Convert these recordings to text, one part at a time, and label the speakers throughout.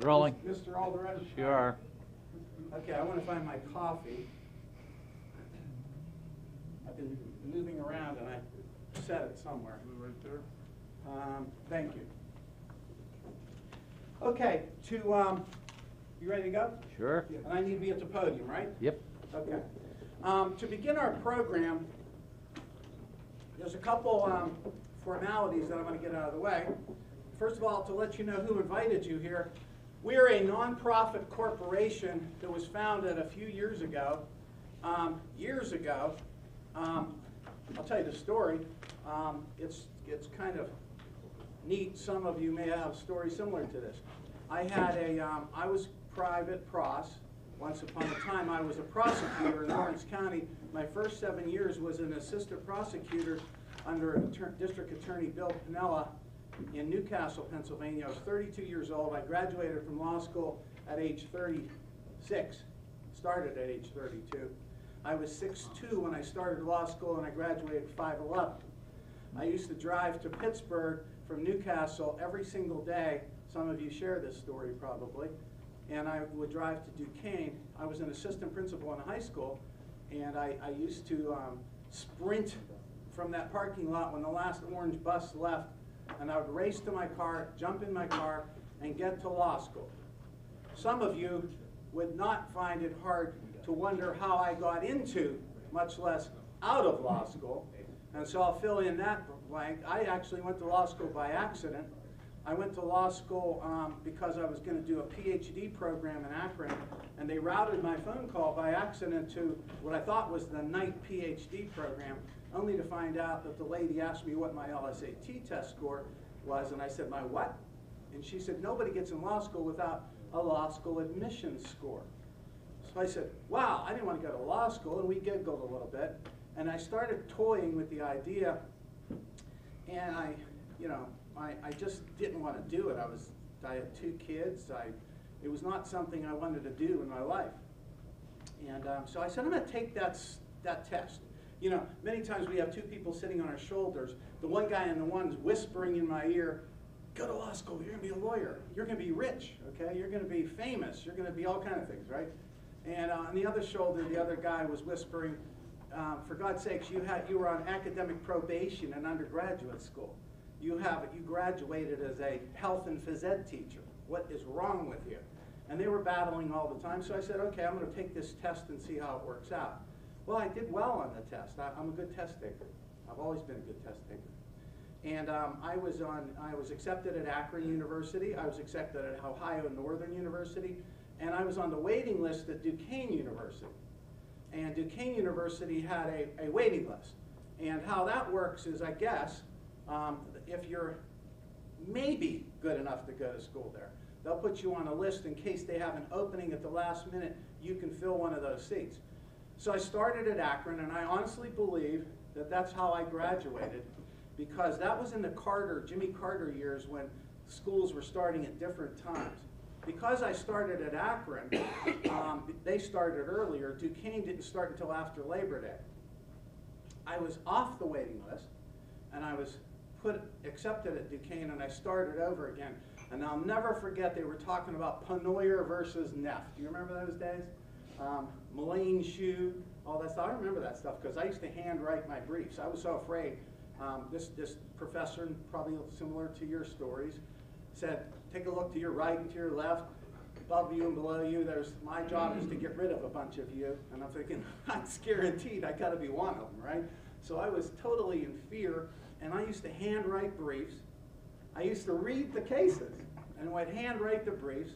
Speaker 1: Rolling.
Speaker 2: Mr. Alderette?
Speaker 1: Sure.
Speaker 2: Okay, I want to find my coffee. I've been moving around and I set it somewhere.
Speaker 3: Right there.
Speaker 2: Um, Thank you. Okay, to, um, you ready to go?
Speaker 1: Sure.
Speaker 2: And I need to be at the podium, right?
Speaker 1: Yep.
Speaker 2: Okay. Um, To begin our program, there's a couple um, formalities that I want to get out of the way. First of all, to let you know who invited you here, we are a nonprofit corporation that was founded a few years ago. Um, Years ago, um, I'll tell you the story. Um, It's, it's kind of neat. Some of you may have stories similar to this. I had a, um, I was private pros. Once upon a time, I was a prosecutor in Lawrence County. My first seven years was an assistant prosecutor under District Attorney Bill Pinella in Newcastle, Pennsylvania. I was 32 years old. I graduated from law school at age 36, started at age 32. I was 6'2" when I started law school, and I graduated 5'11". I used to drive to Pittsburgh from Newcastle every single day. Some of you share this story probably. And I would drive to Duquesne. I was an assistant principal in a high school, and I, I used to um, sprint from that parking lot when the last orange bus left, and I would race to my car, jump in my car, and get to law school. Some of you would not find it hard to wonder how I got into, much less out of law school. And so I'll fill in that blank. I actually went to law school by accident. I went to law school um, because I was going to do a PhD program in Akron, and they routed my phone call by accident to what I thought was the night PhD program, only to find out that the lady asked me what my LSAT test score was, and I said, my what? And she said, nobody gets in law school without a law school admissions score. So I said, wow, I didn't want to go to law school, and we giggled a little bit. And I started toying with the idea, and I, you know, I, I just didn't want to do it. I was, I had two kids. I, it was not something I wanted to do in my life. And um, so I said, I'm going to take that, that test. You know, many times we have two people sitting on our shoulders. The one guy and the one's whispering in my ear, go to law school, you're going to be a lawyer. You're going to be rich, okay? You're going to be famous. You're going to be all kind of things, right? And uh, on the other shoulder, the other guy was whispering, um, for God's sakes, you had, you were on academic probation in undergraduate school. You have, you graduated as a health and phys ed teacher. What is wrong with you? And they were battling all the time, so I said, okay, I'm gonna take this test and see how it works out. Well, I did well on the test. I, I'm a good test taker. I've always been a good test taker. And um, I was on, I was accepted at Akron University, I was accepted at Ohio Northern University, and I was on the waiting list at Duquesne University. And Duquesne University had a, a waiting list. And how that works is, I guess, um, if you're maybe good enough to go to school there, they'll put you on a list in case they have an opening at the last minute, you can fill one of those seats. So I started at Akron, and I honestly believe that that's how I graduated, because that was in the Carter, Jimmy Carter years when schools were starting at different times. Because I started at Akron, um, they started earlier, Duquesne didn't start until after Labor Day. I was off the waiting list, and I was put, accepted at Duquesne, and I started over again. And I'll never forget, they were talking about Pennoyer versus Neff. Do you remember those days? Um, Mullane shoe, all that stuff. I remember that stuff because I used to handwrite my briefs. I was so afraid. Um, this, this professor, probably similar to your stories, said, take a look to your right and to your left, above you and below you. There's my job is to get rid of a bunch of you. And I'm thinking, that's guaranteed. I got to be one of them, right? So I was totally in fear, and I used to handwrite briefs. I used to read the cases, and I'd handwrite the briefs,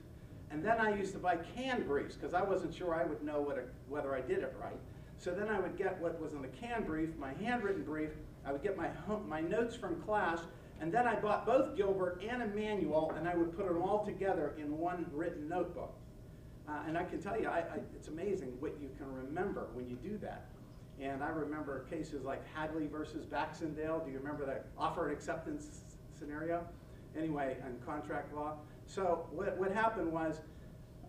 Speaker 2: and then I used to buy canned briefs because I wasn't sure I would know a, whether I did it right. So then I would get what was in the canned brief, my handwritten brief. I would get my my notes from class, and then I bought both Gilbert and a manual, and I would put them all together in one written notebook. Uh, and I can tell you, I, I, it's amazing what you can remember when you do that. And I remember cases like Hadley versus Baxendale. Do you remember that offer and acceptance scenario? Anyway, and contract law. So what, what happened was,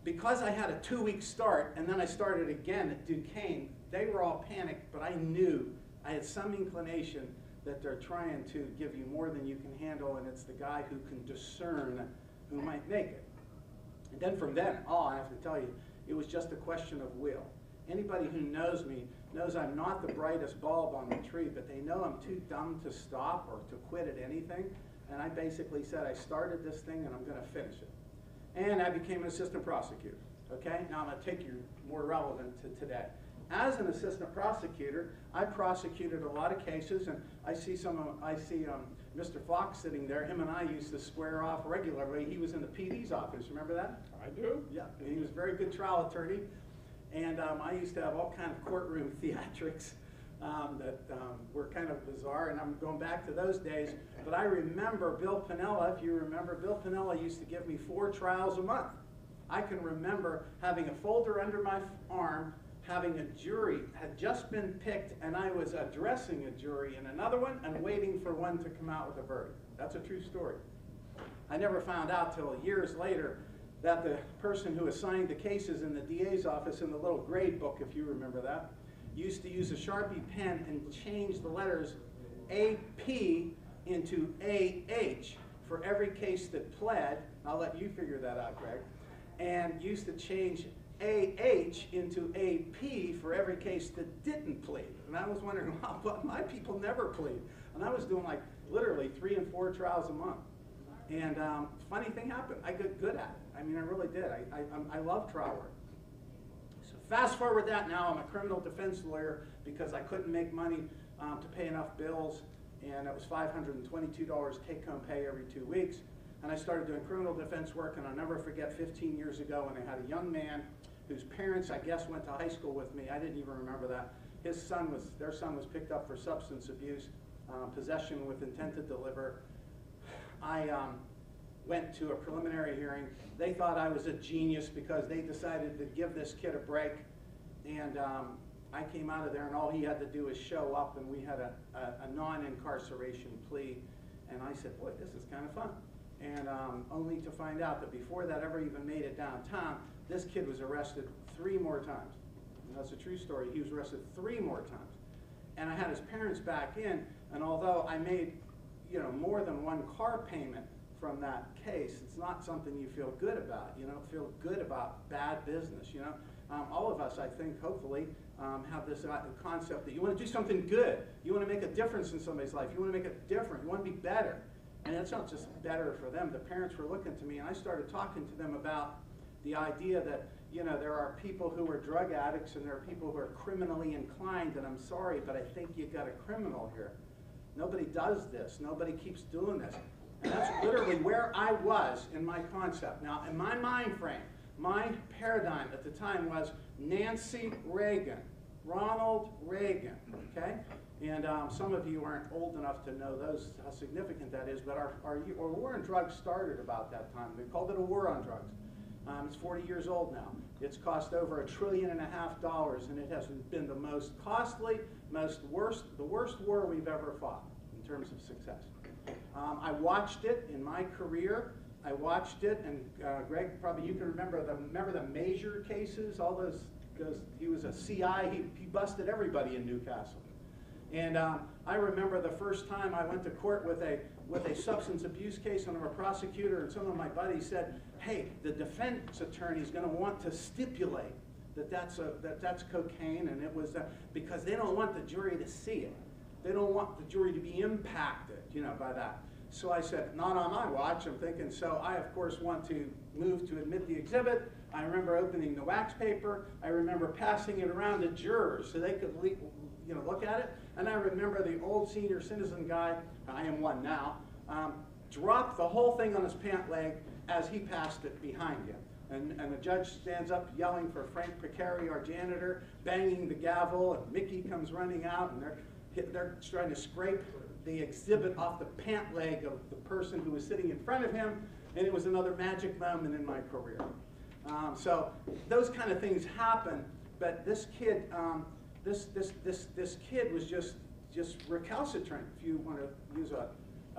Speaker 2: because I had a two-week start, and then I started again at Duquesne, they were all panicked, but I knew, I had some inclination that they're trying to give you more than you can handle, and it's the guy who can discern who might make it. And then from then, oh, I have to tell you, it was just a question of will. Anybody who knows me knows I'm not the brightest bulb on the tree, but they know I'm too dumb to stop or to quit at anything. And I basically said, I started this thing and I'm gonna finish it. And I became an assistant prosecutor, okay? Now I'm gonna take you more relevant to today. As an assistant prosecutor, I prosecuted a lot of cases, and I see some of, I see um, Mr. Fox sitting there. Him and I used to square off regularly. He was in the PD's office, remember that?
Speaker 1: I do.
Speaker 2: Yeah, and he was a very good trial attorney, and um, I used to have all kind of courtroom theatrics um, that um, were kind of bizarre, and I'm going back to those days. But I remember Bill Pinella, if you remember, Bill Pinella used to give me four trials a month. I can remember having a folder under my arm, having a jury had just been picked, and I was addressing a jury in another one and waiting for one to come out with a verdict. That's a true story. I never found out till years later that the person who assigned the cases in the DA's office in the little grade book, if you remember that, used to use a Sharpie pen and change the letters AP into AH for every case that pled. I'll let you figure that out, Greg. And used to change AH into AP for every case that didn't plead. And I was wondering, wow, but my people never plead. And I was doing like literally three and four trials a month. And um, funny thing happened. I got good at it. I mean, I really did. I, I, I love trial work. Fast forward that now, I'm a criminal defense lawyer because I couldn't make money um, to pay enough bills, and it was $522 take-home pay every two weeks. And I started doing criminal defense work, and I'll never forget 15 years ago when I had a young man whose parents, I guess, went to high school with me. I didn't even remember that. His son was, their son was picked up for substance abuse, uh, possession with intent to deliver. I um, went to a preliminary hearing. They thought I was a genius because they decided to give this kid a break. And um, I came out of there and all he had to do was show up and we had a, a, a non-incarceration plea. And I said, boy, this is kind of fun. And um, only to find out that before that ever even made it downtown, this kid was arrested three more times. And that's a true story. He was arrested three more times. And I had his parents back in, and although I made, you know, more than one car payment from that case, it's not something you feel good about. You don't feel good about bad business, you know? Um, all of us, I think, hopefully, um, have this uh, concept that you want to do something good. You want to make a difference in somebody's life. You want to make it different. You want to be better. And it's not just better for them. The parents were looking to me, and I started talking to them about the idea that, you know, there are people who are drug addicts and there are people who are criminally inclined, and I'm sorry, but I think you've got a criminal here. Nobody does this. Nobody keeps doing this. And that's literally where I was in my concept. Now, in my mind frame, my paradigm at the time was Nancy Reagan, Ronald Reagan, okay? And um, some of you aren't old enough to know those, how significant that is, but our, our, our war on drugs started about that time. We called it a war on drugs. Um, it's 40 years old now. It's cost over a trillion and a half dollars, and it has been the most costly, most worst, the worst war we've ever fought in terms of success. Um, I watched it in my career. I watched it, and uh, Greg, probably you can remember the remember the Major cases. All those, those he was a CI. He, he busted everybody in Newcastle. And um, I remember the first time I went to court with a with a substance abuse case, I'm a prosecutor, and some of my buddies said, "Hey, the defense attorney is going to want to stipulate that that's a that that's cocaine, and it was uh, because they don't want the jury to see it. They don't want the jury to be impacted, you know, by that." So I said, "Not on my watch." I'm thinking. So I, of course, want to move to admit the exhibit. I remember opening the wax paper. I remember passing it around to jurors so they could you know, look at it. And I remember the old senior citizen guy, I am one now, um, dropped the whole thing on his pant leg as he passed it behind him. And, and the judge stands up yelling for Frank Picari, our janitor, banging the gavel, and Mickey comes running out, and they're, they're trying to scrape the exhibit off the pant leg of the person who was sitting in front of him, and it was another magic moment in my career. Um, so those kind of things happen, but this kid, um, this, this, this, this kid was just, just recalcitrant, if you want to use a,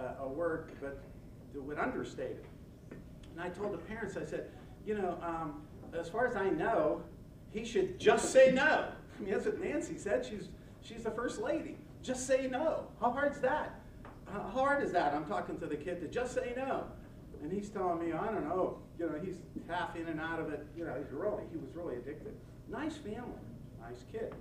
Speaker 2: a, a word, but that would understate it. And I told the parents, I said, you know, um, as far as I know, he should just say no. I mean, that's what Nancy said. She's, she's the first lady. Just say no. How hard's that? How hard is that? I'm talking to the kid to just say no. And he's telling me, I don't know, you know, he's half in and out of it, you know, he's really, he was really addicted. Nice family, nice kid.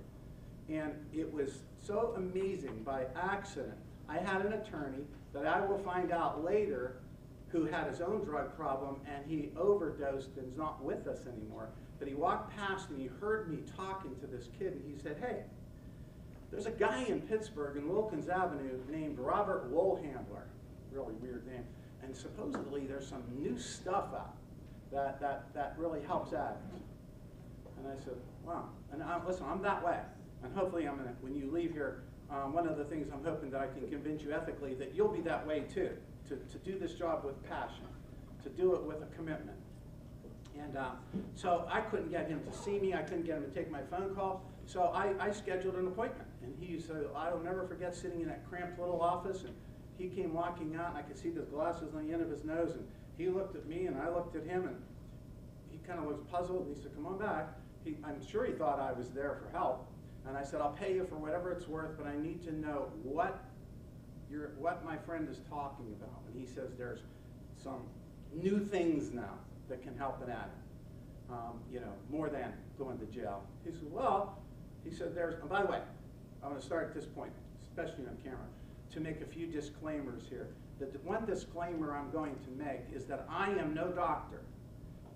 Speaker 2: And it was so amazing by accident. I had an attorney that I will find out later who had his own drug problem and he overdosed and is not with us anymore. But he walked past and he heard me talking to this kid and he said, hey, there's a guy in Pittsburgh in Wilkins Avenue named Robert Woolhandler, really weird name, and supposedly there's some new stuff out that, that, that really helps addicts. And I said, wow, and I, listen, I'm that way, and hopefully I'm gonna, when you leave here, um, one of the things I'm hoping that I can convince you ethically that you'll be that way too, to, to do this job with passion, to do it with a commitment. And uh, so I couldn't get him to see me, I couldn't get him to take my phone call, so I, I scheduled an appointment. And he said, I'll never forget sitting in that cramped little office, and he came walking out, and I could see the glasses on the end of his nose, and he looked at me, and I looked at him, and he kind of was puzzled, and he said, come on back. He, I'm sure he thought I was there for help, and I said, I'll pay you for whatever it's worth, but I need to know what your, what my friend is talking about. And he says there's some new things now that can help an addict, um, you know, more than going to jail. He said, well, he said there's, and by the way, I'm going to start at this point, especially on camera, to make a few disclaimers here. The one disclaimer I'm going to make is that I am no doctor.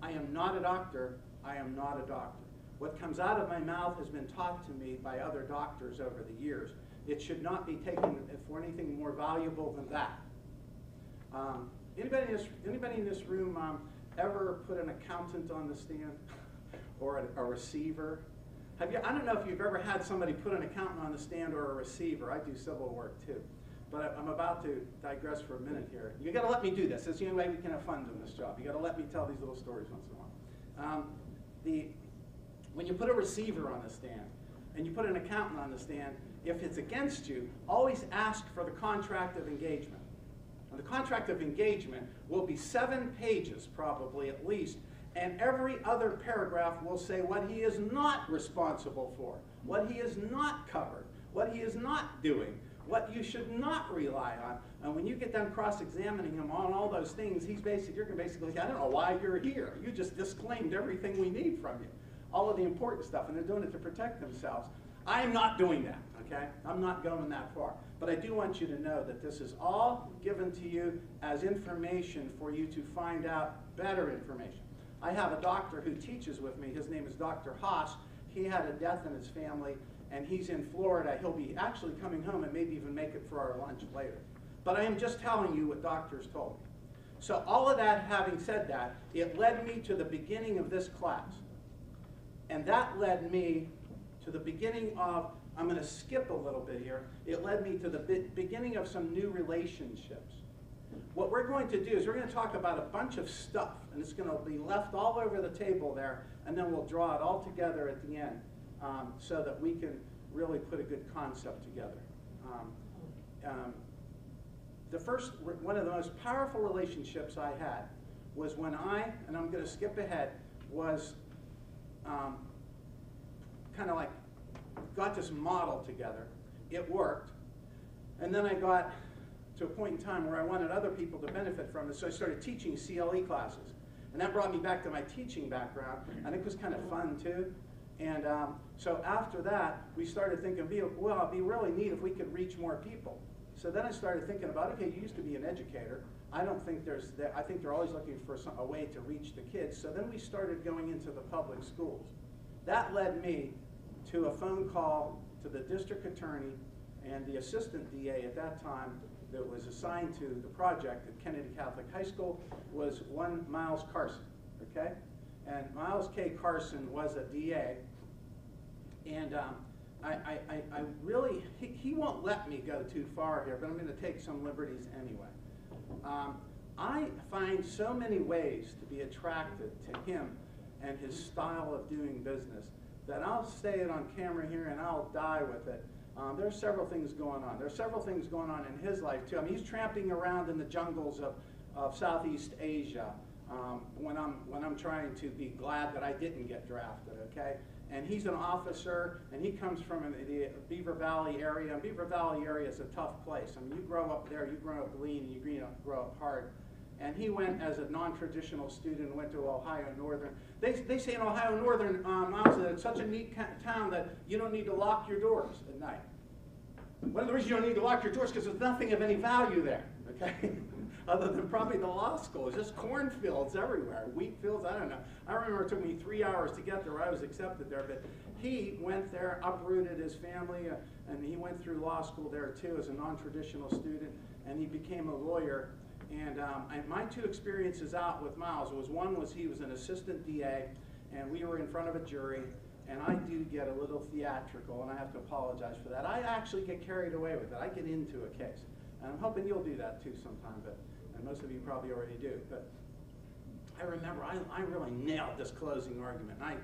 Speaker 2: I am not a doctor. I am not a doctor. What comes out of my mouth has been taught to me by other doctors over the years. It should not be taken for anything more valuable than that. Um, anybody, in this, anybody in this room um, ever put an accountant on the stand or a, a receiver? Have you, I don't know if you've ever had somebody put an accountant on the stand or a receiver. I do civil work too. But I'm about to digress for a minute here. You gotta let me do this. It's the only way we can have fun doing this job. You gotta let me tell these little stories once in a while. Um, the, when you put a receiver on the stand and you put an accountant on the stand, if it's against you, always ask for the contract of engagement. And the contract of engagement will be seven pages, probably at least, and every other paragraph will say what he is not responsible for, what he is not covered, what he is not doing, what you should not rely on. And when you get done cross-examining him on all those things, he's basically, you're gonna basically say, I don't know why you're here. You just disclaimed everything we need from you. All of the important stuff, and they're doing it to protect themselves. I am not doing that, okay? I'm not going that far. But I do want you to know that this is all given to you as information for you to find out better information. I have a doctor who teaches with me. His name is Dr. Haus. He had a death in his family, and he's in Florida. He'll be actually coming home and maybe even make it for our lunch later. But I am just telling you what doctors told me. So all of that, having said that, it led me to the beginning of this class. And that led me to the beginning of, I'm going to skip a little bit here, it led me to the be- beginning of some new relationships. What we're going to do is we're going to talk about a bunch of stuff, and it's going to be left all over the table there, and then we'll draw it all together at the end um, so that we can really put a good concept together. Um, um, the first, one of the most powerful relationships I had was when I, and I'm going to skip ahead, was um, kind of like got this model together. It worked. And then I got to a point in time where I wanted other people to benefit from it, so I started teaching CLE classes. And that brought me back to my teaching background, and it was kind of fun too. And um, so after that, we started thinking, well, it'd be really neat if we could reach more people. So then I started thinking about, okay, you used to be an educator. I don't think there's, that, I think they're always looking for some, a way to reach the kids. So then we started going into the public schools. That led me to a phone call to the district attorney and the assistant DA at that time that was assigned to the project at Kennedy Catholic High School was one Miles Karson, okay? And Miles K. Karson was a DA, and um, I, I, I, really, he, he won't let me go too far here, but I'm gonna take some liberties anyway. Um, I find so many ways to be attracted to him and his style of doing business that I'll say it on camera here and I'll die with it. Um, there's several things going on. There's several things going on in his life too. I mean, he's tramping around in the jungles of, of Southeast Asia um, when I'm when I'm trying to be glad that I didn't get drafted. Okay, and he's an officer, and he comes from the Beaver Valley area. And Beaver Valley area is a tough place. I mean, you grow up there, you grow up lean, and you grow up hard. And he went as a non-traditional student, went to Ohio Northern. They, they say in Ohio Northern, um, it's such a neat town that you don't need to lock your doors at night. One of the reasons you don't need to lock your doors is because there's nothing of any value there, okay? Other than probably the law school, it's just cornfields everywhere, wheat fields, I don't know. I remember it took me three hours to get there, I was accepted there, but he went there, uprooted his family, uh, and he went through law school there too as a non-traditional student, and he became a lawyer. And, um, my two experiences out with Miles was one was he was an assistant DA, and we were in front of a jury, and I do get a little theatrical, and I have to apologize for that. I actually get carried away with it. I get into a case. And I'm hoping you'll do that too sometime, but, and most of you probably already do. But I remember I, I really nailed this closing argument. And I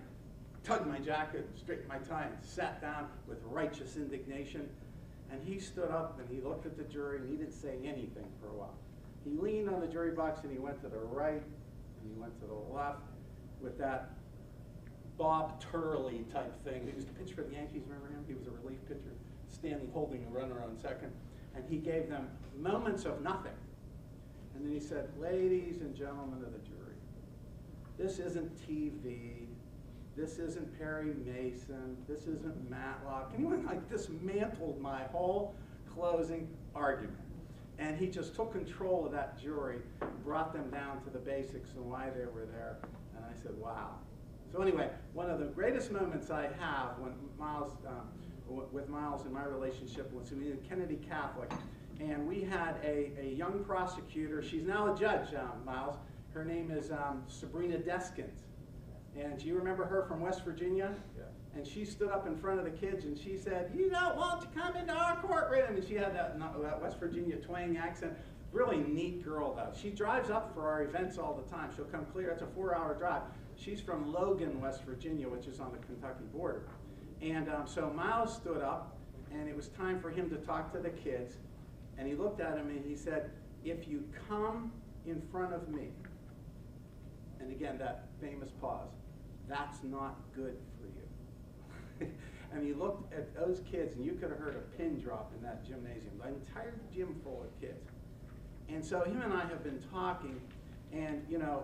Speaker 2: tugged my jacket, straightened my tie, and sat down with righteous indignation. And he stood up and he looked at the jury and he didn't say anything for a while. He leaned on the jury box and he went to the right and he went to the left with that Bob Turley type thing. He used to pitch for the Yankees, remember him? He was a relief pitcher, standing holding a runner on second. And he gave them moments of nothing. And then he said, ladies and gentlemen of the jury, this isn't TV. This isn't Perry Mason. This isn't Matlock. Went like dismantled my whole closing argument. And he just took control of that jury, brought them down to the basics and why they were there. And I said, wow. So anyway, one of the greatest moments I have when Miles, um, with Miles in my relationship was we were Kennedy Catholic, and we had a, a young prosecutor. She's now a judge, um, Miles. Her name is um, Sabrina Deskins. And do you remember her from West Virginia? And she stood up in front of the kids and she said, "You don't want to come into our courtroom." And she had that, that West Virginia twang accent. Really neat girl though. She drives up for our events all the time. She'll come clear. It's a four-hour drive. She's from Logan, West Virginia, which is on the Kentucky border. And um, so Miles stood up, and it was time for him to talk to the kids. And he looked at him and he said, "If you come in front of me," and again that famous pause, that's not good for you. looked at those kids, and you could have heard a pin drop in that gymnasium, the entire gym full of kids. And so him and I have been talking, and you know,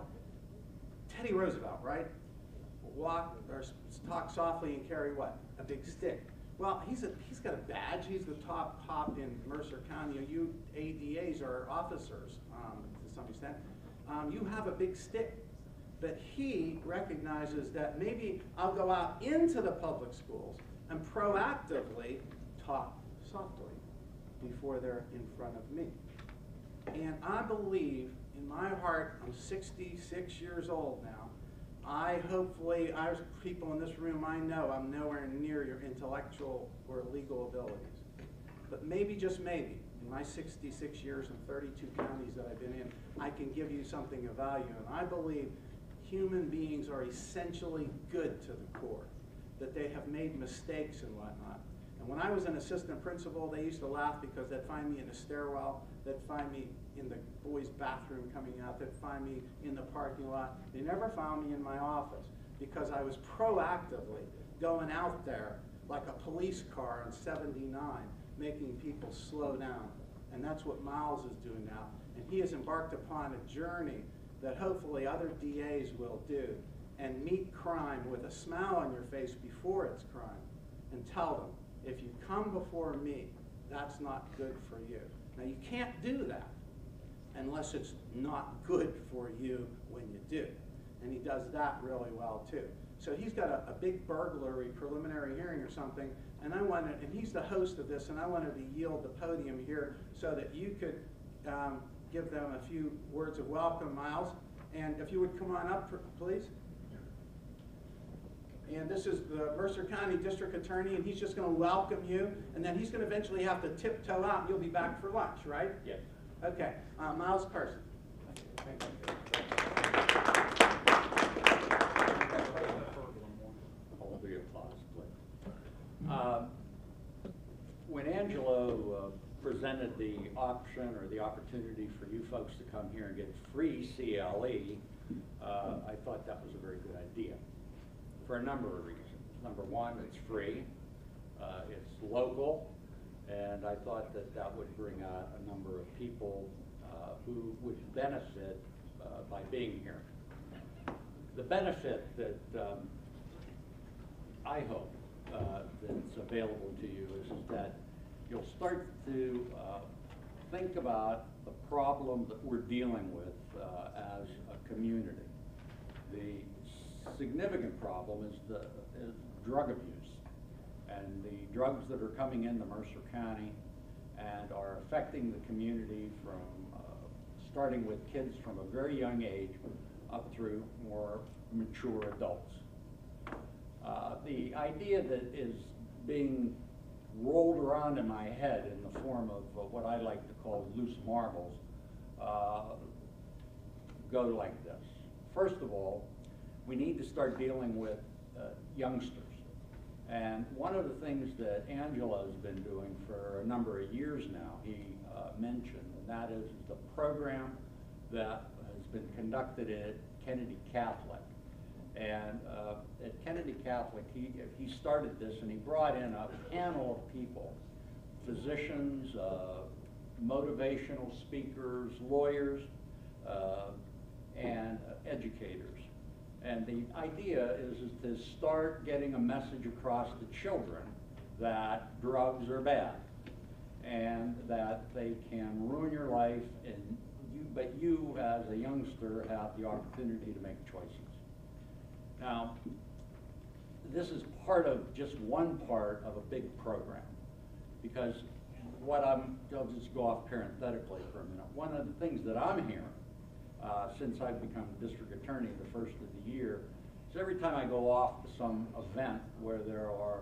Speaker 2: Teddy Roosevelt, right? Walk or talk softly and carry what? A big stick. Well, he's a, he's got a badge. He's the top cop in Mercer County. You ADAs are officers um, to some extent. Um, you have a big stick. But he recognizes that maybe I'll go out into the public schools and proactively talk softly before they're in front of me. And I believe in my heart, I'm 66 years old now. I hopefully, I, people in this room, I know I'm nowhere near your intellectual or legal abilities. But maybe, just maybe, in my 66 years and 32 counties that I've been in, I can give you something of value. And I believe human beings are essentially good to the core, that they have made mistakes and whatnot. And when I was an assistant principal, they used to laugh because they'd find me in a stairwell, they'd find me in the boys' bathroom coming out, they'd find me in the parking lot. They never found me in my office because I was proactively going out there like a police car on 79, making people slow down. And that's what Miles is doing now. And he has embarked upon a journey that hopefully other DAs will do and meet crime with a smile on your face before it's crime and tell them, if you come before me, that's not good for you. Now, you can't do that unless it's not good for you when you do. And he does that really well too. So he's got a, a big burglary preliminary hearing or something, and I wanted, and he's the host of this, and I wanted to yield the podium here so that you could um, give them a few words of welcome, Miles. And if you would come on up, for- please. And this is the Mercer County District Attorney, and he's just gonna welcome you, and then he's gonna eventually have to tiptoe out, and you'll be back for lunch, right?
Speaker 1: Yes.
Speaker 2: Okay, uh, Miles Karson.
Speaker 1: Hold the applause. Um, When Angelo uh, presented the option or the opportunity for you folks to come here and get free CLE, uh, I thought that was a very good idea for a number of reasons. Number one, it's free, uh, it's local, and I thought that that would bring out a number of people uh, who would benefit by being here. The benefit that um, I hope uh, that's available to you is that you'll start to uh, think about the problem that we're dealing with uh, as a community. The significant problem is the, is drug abuse. And the drugs that are coming into Mercer County and are affecting the community from, uh, starting with kids from a very young age up through more mature adults. Uh, the idea that is being rolled around in my head in the form of uh, what I like to call loose marbles uh, go like this. First of all, we need to start dealing with uh, youngsters. And one of the things that Angelo's been doing for a number of years now, he uh, mentioned, and that is the program that has been conducted at Kennedy Catholic. And uh, at Kennedy Catholic, he, he started this and he brought in a panel of people, physicians, uh, motivational speakers, lawyers, uh, and educators. And the idea is, is to start getting a message across to children that drugs are bad and that they can ruin your life and you, but you as a youngster have the opportunity to make choices. Now, this is part of just one part of a big program because what I'm, I'll just go off parenthetically for a minute. One of the things that I'm hearing uh, since I've become district attorney the first of the year, is every time I go off to some event where there are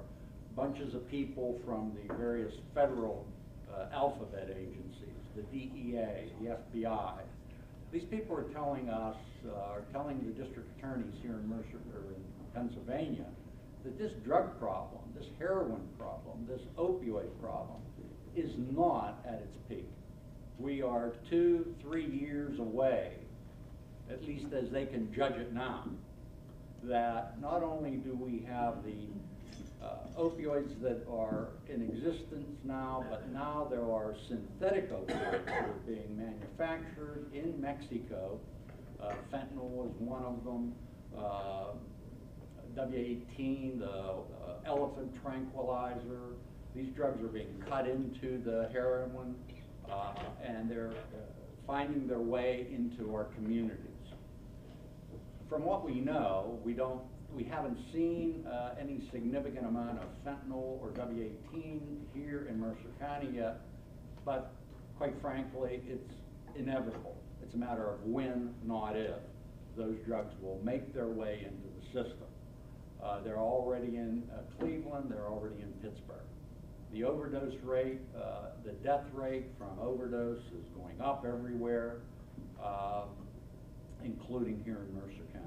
Speaker 1: bunches of people from the various federal uh, alphabet agencies, the DEA, the FBI, these people are telling us, uh, are telling the district attorneys here in Mercer, or in Pennsylvania, that this drug problem, this heroin problem, this opioid problem is not at its peak. We are two, three years away at least as they can judge it now, that not only do we have the uh, opioids that are in existence now, but now there are synthetic opioids that are being manufactured in Mexico. Uh, fentanyl is one of them. Uh, W18, the uh, elephant tranquilizer. These drugs are being cut into the heroin, uh, and they're uh, finding their way into our communities from what we know, we don't, we haven't seen uh, any significant amount of fentanyl or W18 here in Mercer County yet, but quite frankly, it's inevitable. It's a matter of when, not if, those drugs will make their way into the system. Uh, they're already in uh, Cleveland, they're already in Pittsburgh. The overdose rate, uh, the death rate from overdose is going up everywhere. Um, including here in Mercer County.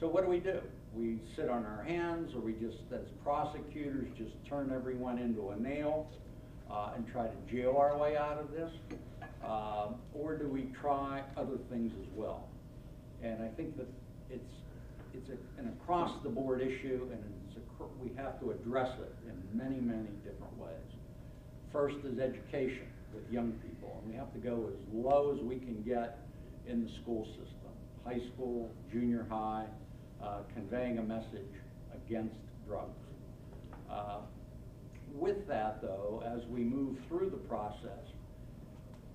Speaker 1: So what do we do? We sit on our hands, or we just, as prosecutors, just turn everyone into a nail uh, and try to jail our way out of this? Uh, or do we try other things as well? And I think that it's, it's a, an across-the-board issue, and a, we have to address it in many, many different ways. First is education with young people, and we have to go as low as we can get in the school system, high school, junior high, uh, conveying a message against drugs. Uh, with that, though, as we move through the process,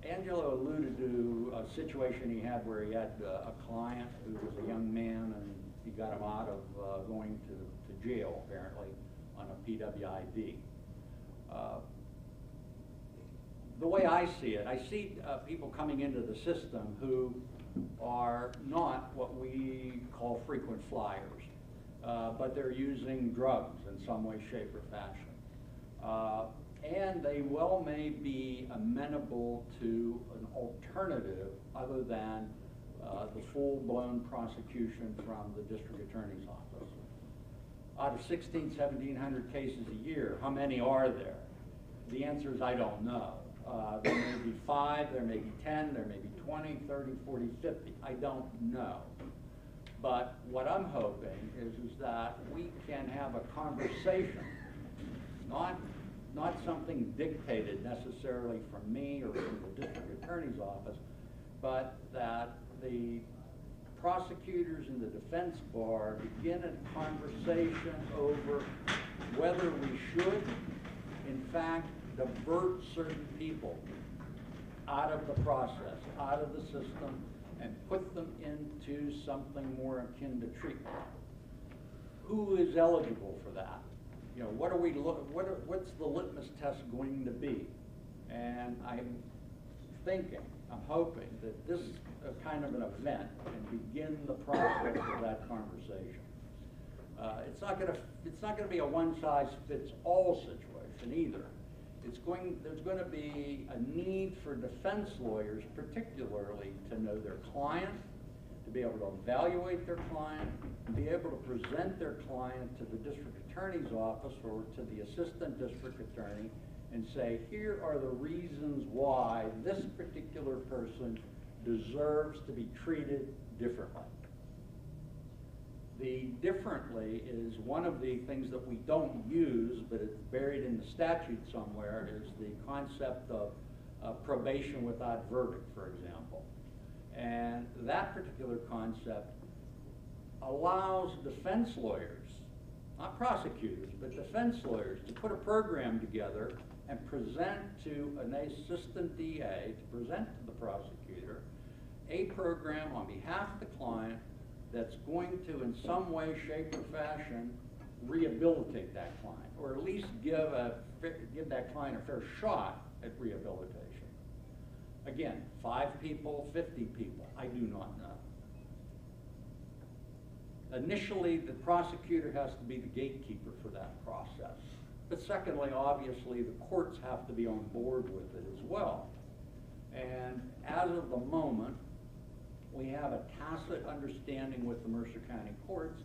Speaker 1: Angelo alluded to a situation he had where he had uh, a client who was a young man and he got him out of uh, going to, to jail, apparently, on a PWID. Uh, the way I see it, I see uh, people coming into the system who are not what we call frequent flyers, uh, but they're using drugs in some way, shape, or fashion. And they well may be amenable to an alternative other than uh, the full-blown prosecution from the district attorney's office. Out of 16, 1700 cases a year, how many are there? The answer is I don't know. Uh, there may be five, there may be 10, there may be 20, 30, 40, 50. I don't know. But what I'm hoping is, is that we can have a conversation, not, not something dictated necessarily from me or from the district attorney's office, but that the prosecutors and the defense bar begin a conversation over whether we should, in fact, divert certain people out of the process, out of the system, and put them into something more akin to treatment. Who is eligible for that? You know, what are we, look- what are, what's the litmus test going to be? And I'm thinking, I'm hoping that this is a kind of an event and begin the process of that conversation. Uh, it's not gonna, it's not gonna be a one-size-fits-all situation either. It's going, there's gonna be a need for defense lawyers particularly to know their client, to be able to evaluate their client, and be able to present their client to the district attorney's office or to the assistant district attorney and say, here are the reasons why this particular person deserves to be treated differently. The differently is one of the things that we don't use, but it's buried in the statute somewhere, is the concept of uh, probation without verdict, for example. And that particular concept allows defense lawyers, not prosecutors, but defense lawyers, to put a program together and present to an assistant DA, to present to the prosecutor, a program on behalf of the client that's going to, in some way, shape, or fashion, rehabilitate that client, or at least give a, give that client a fair shot at rehabilitation. Again, five people, fifty people, I do not know. Initially, the prosecutor has to be the gatekeeper for that process. But secondly, obviously, the courts have to be on board with it as well. And as of the moment, we have a tacit understanding with the Mercer County courts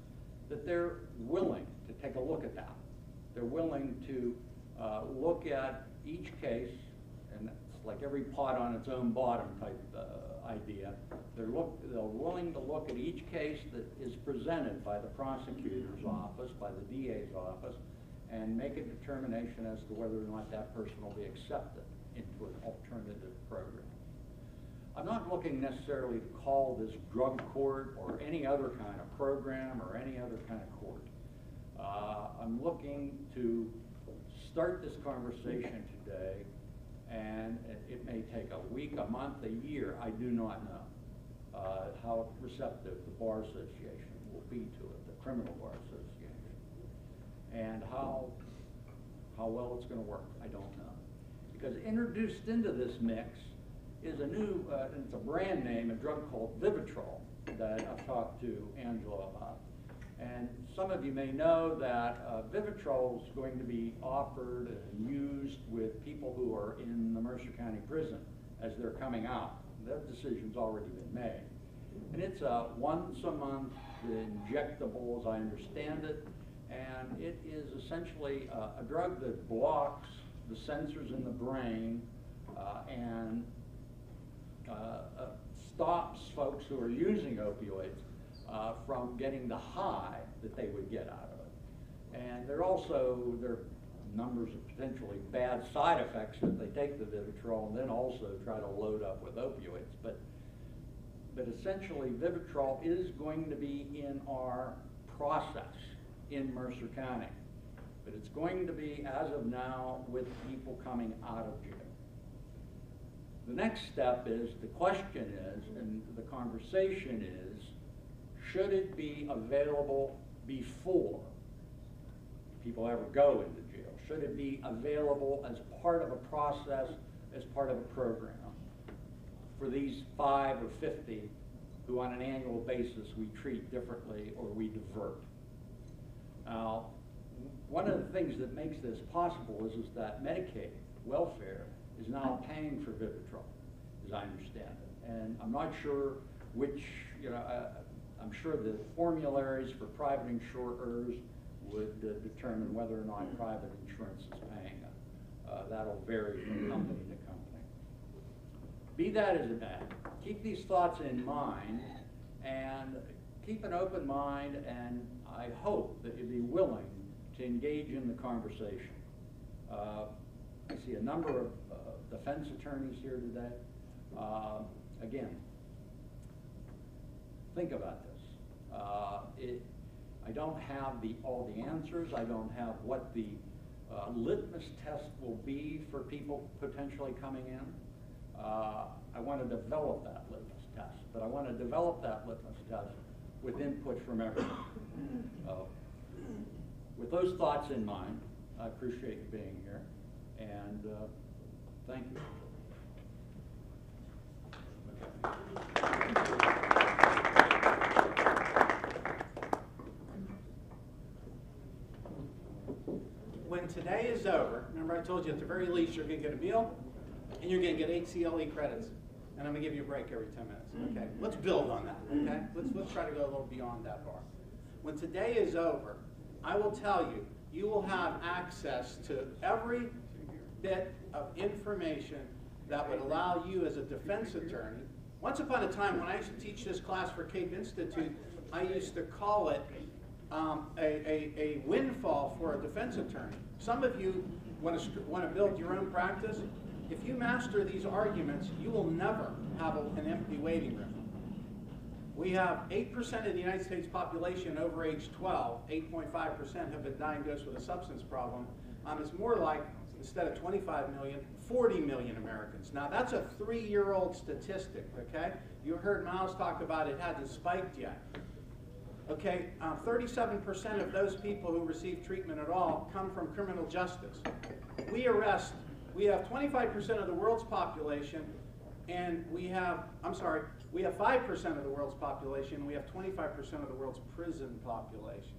Speaker 1: that they're willing to take a look at that. They're willing to uh, look at each case, and it's like every pot on its own bottom type uh, idea. They're look, they're willing to look at each case that is presented by the prosecutor's office, by the DA's office, and make a determination as to whether or not that person will be accepted into an alternative program. I'm not looking necessarily to call this drug court or any other kind of program or any other kind of court. Uh, I'm looking to start this conversation today, and it, may take a week, a month, a year, I do not know, uh, how receptive the Bar Association will be to it, the Criminal Bar Association. And how, how well it's gonna work, I don't know. Because introduced into this mix is a new, uh, it's a brand name, a drug called Vivitrol, that I've talked to Angelo about. And some of you may know that uh, Vivitrol is going to be offered and used with people who are in the Mercer County Prison as they're coming out. That decision's already been made. And it's a once-a-month injectable, as I understand it, and it is essentially a, a drug that blocks the sensors in the brain uh, and uh, uh, stops folks who are using opioids uh, from getting the high that they would get out of it. And there are also, there are numbers of potentially bad side effects if they take the Vivitrol and then also try to load up with opioids. But, but essentially, Vivitrol is going to be in our process in Mercer County. But it's going to be, as of now, with people coming out of jail. The next step is, the question is, and the conversation is, should it be available before people ever go into jail? Should it be available as part of a process, as part of a program? For these five or fifty who on an annual basis we treat differently or we divert. Now, one of the things that makes this possible is, is that Medicaid welfare is now paying for Vivitrol, as I understand it. And I'm not sure which, you know, uh, I'm sure the formularies for private insurers would uh, determine whether or not private insurance is paying. Uh, that'll vary from company to company. Be that as it may, keep these thoughts in mind and keep an open mind and I hope that you'll be willing to engage in the conversation. Uh, I see a number of uh, defense attorneys here today. Uh, Again, think about this. Uh, it, I don't have the, all the answers, I don't have what the uh, litmus test will be for people potentially coming in. Uh, I want to develop that litmus test, but I want to develop that litmus test with input from everyone. Uh, With those thoughts in mind, I appreciate you being here, and uh, thank you.
Speaker 2: When today is over, remember I told you at the very least, you're gonna get a meal, and you're gonna get eight CLE credits, and I'm gonna give you a break every ten minutes, okay? Let's build on that, okay? Let's, let's try to go a little beyond that bar. When today is over, I will tell you, you will have access to every bit of information that would allow you as a defense attorney. Once upon a time, when I used to teach this class for Cape Institute, I used to call it um, a, a, a windfall for a defense attorney. Some of you want to, want to build your own practice. If you master these arguments, you will never have an empty waiting room. We have eight percent of the United States population over age 12, 8.5 percent have been diagnosed with a substance problem. Um, it's more like, instead of 25 million, 40 million Americans. Now, that's a three-year-old statistic, okay? You heard Miles talk about it hasn't spiked yet. Okay, uh, 37% of those people who receive treatment at all come from criminal justice. We arrest, we have 25% of the world's population, and we have, I'm sorry, we have 5% of the world's population, we have 25% of the world's prison population.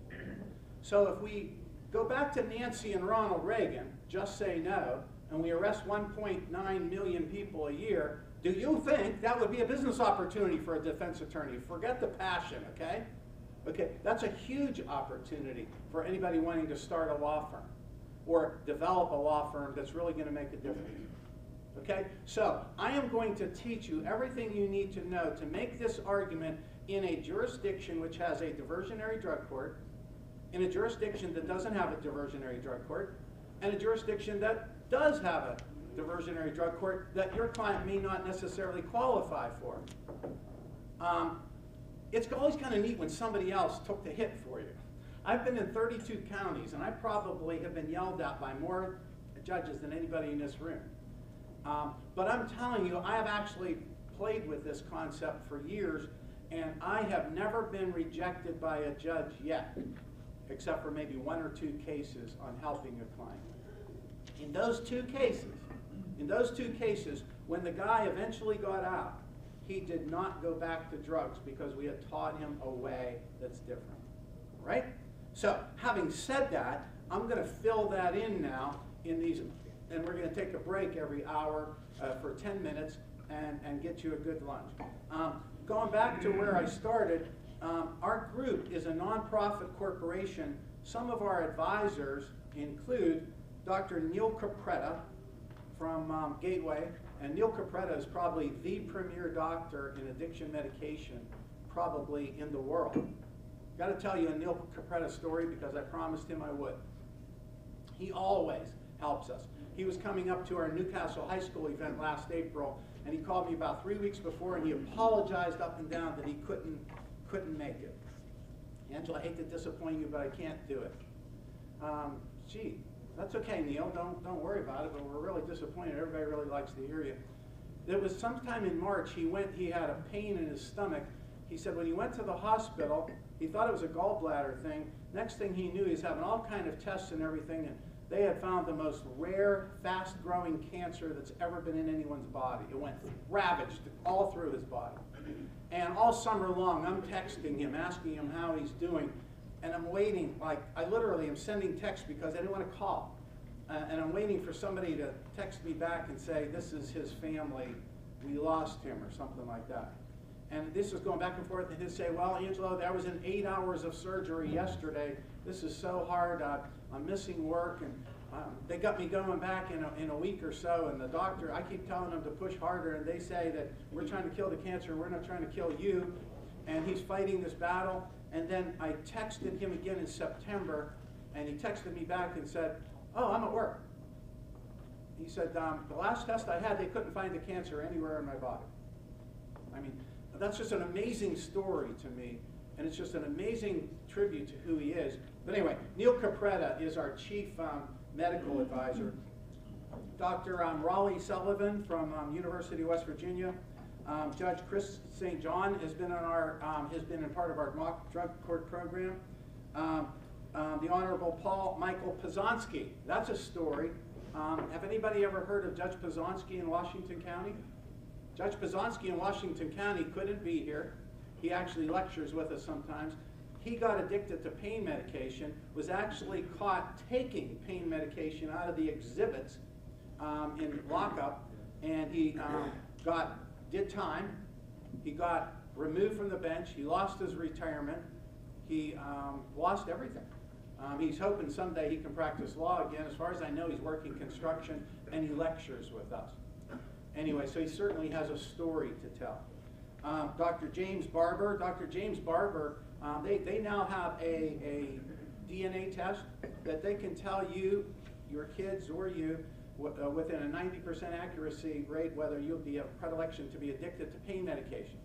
Speaker 2: So if we go back to Nancy and Ronald Reagan, just say no, and we arrest 1.9 million people a year, do you think that would be a business opportunity for a defense attorney? Forget the passion, okay? Okay, that's a huge opportunity for anybody wanting to start a law firm or develop a law firm that's really going to make a difference. Okay, so I am going to teach you everything you need to know to make this argument in a jurisdiction which has a diversionary drug court, in a jurisdiction that doesn't have a diversionary drug court, and a jurisdiction that does have a diversionary drug court that your client may not necessarily qualify for. Um, it's always kind of neat when somebody else took the hit for you. I've been in 32 counties, and I probably have been yelled at by more judges than anybody in this room. Um, but I'm telling you, I have actually played with this concept for years, and I have never been rejected by a judge yet, except for maybe one or two cases on helping a client. In those two cases, in those two cases, when the guy eventually got out, he did not go back to drugs because we had taught him a way that's different. Right? So, having said that, I'm going to fill that in now in these, and we're going to take a break every hour uh, for 10 minutes and, and get you a good lunch. Um, going back to where I started, um, our group is a nonprofit corporation. Some of our advisors include Dr. Neil Capretta from um, Gateway, and Neil Capretta is probably the premier doctor in addiction medication, probably in the world. Got to tell you a Neil Capretta story because I promised him I would. He always helps us. He was coming up to our Newcastle High School event last April, and he called me about three weeks before, and he apologized up and down that he couldn't couldn't make it. Angelo, I hate to disappoint you, but I can't do it. Um, gee, that's okay, Neil. Don't don't worry about it. But we're really disappointed. Everybody really likes the area. It was sometime in March. He went. He had a pain in his stomach. He said when he went to the hospital, he thought it was a gallbladder thing. Next thing he knew, he's having all kind of tests and everything, and they had found the most rare, fast-growing cancer that's ever been in anyone's body. It went ravaged all through his body. And all summer long, I'm texting him, asking him how he's doing, and I'm waiting. Like I literally am sending texts because I didn't want to call, uh, and I'm waiting for somebody to text me back and say this is his family, we lost him, or something like that. And this is going back and forth, and he'd say, well, Angelo, that was in eight hours of surgery yesterday. This is so hard. I'm missing work, and um, they got me going back in a, in a week or so. And the doctor, I keep telling them to push harder, and they say that we're trying to kill the cancer, we're not trying to kill you. And he's fighting this battle. And then I texted him again in September, and he texted me back and said, oh, I'm at work. He said, um, the last test I had, they couldn't find the cancer anywhere in my body. I mean, that's just an amazing story to me, and it's just an amazing tribute to who he is. But anyway, Neil Capretta is our chief um, medical advisor. Dr. Um, Raleigh Sullivan from um, University of West Virginia. Um, Judge Chris St. John has been on our um, has been a part of our mock drug court program. Um, um, the Honorable Paul Michael Pozonsky. That's a story. Um, have anybody ever heard of Judge Pozonsky in Washington County? Judge Pozonsky in Washington County couldn't be here. He actually lectures with us sometimes. He got addicted to pain medication, was actually caught taking pain medication out of the exhibits um, in lockup, and he got, did time. He got removed from the bench. He lost his retirement. He um, lost everything. Um, he's hoping someday he can practice law again. As far as I know, he's working construction and he lectures with us. Anyway, so he certainly has a story to tell. Um, Dr. James Barber, Dr. James Barber, um, they, they now have a, a DNA test that they can tell you, your kids or you, within a 90% accuracy rate whether you'll be a predilection to be addicted to pain medication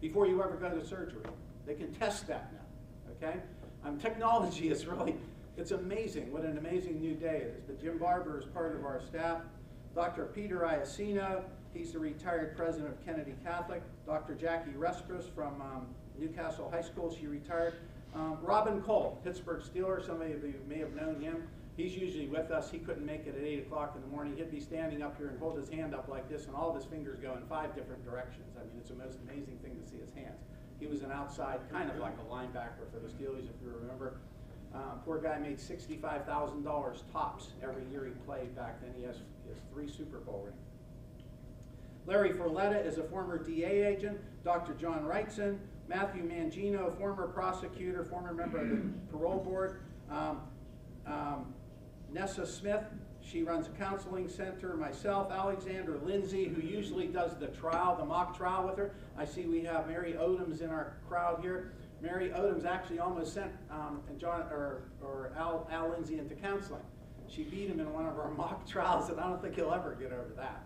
Speaker 2: before you ever go to surgery. They can test that now, okay? Um, technology is really, it's amazing, what an amazing new day it is. But Jim Barber is part of our staff. Dr. Peter Iacino, he's the retired president of Kennedy Catholic. Dr. Jackie Respris from um, Newcastle High School, she retired. Um, Robin Cole, Pittsburgh Steeler, some of you may have known him. He's usually with us. He couldn't make it at 8 o'clock in the morning. He'd be standing up here and hold his hand up like this, and all of his fingers go in five different directions. I mean, it's the most amazing thing to see his hands. He was an outside, kind of like a linebacker for the Steelers, if you remember. Uh, poor guy made $65,000 tops every year he played back then. He has, he has three Super Bowl rings. Larry Forletta is a former DA agent. Dr. John Wrightson, Matthew Mangino, former prosecutor, former member of the parole board. Um, um, Nessa Smith, she runs a counseling center. Myself, Alexander Lindsay, who usually does the trial, the mock trial with her. I see we have Mary Odoms in our crowd here. Mary Odoms actually almost sent um, John or, or Al, Al Lindsay into counseling. She beat him in one of our mock trials, and I don't think he'll ever get over that.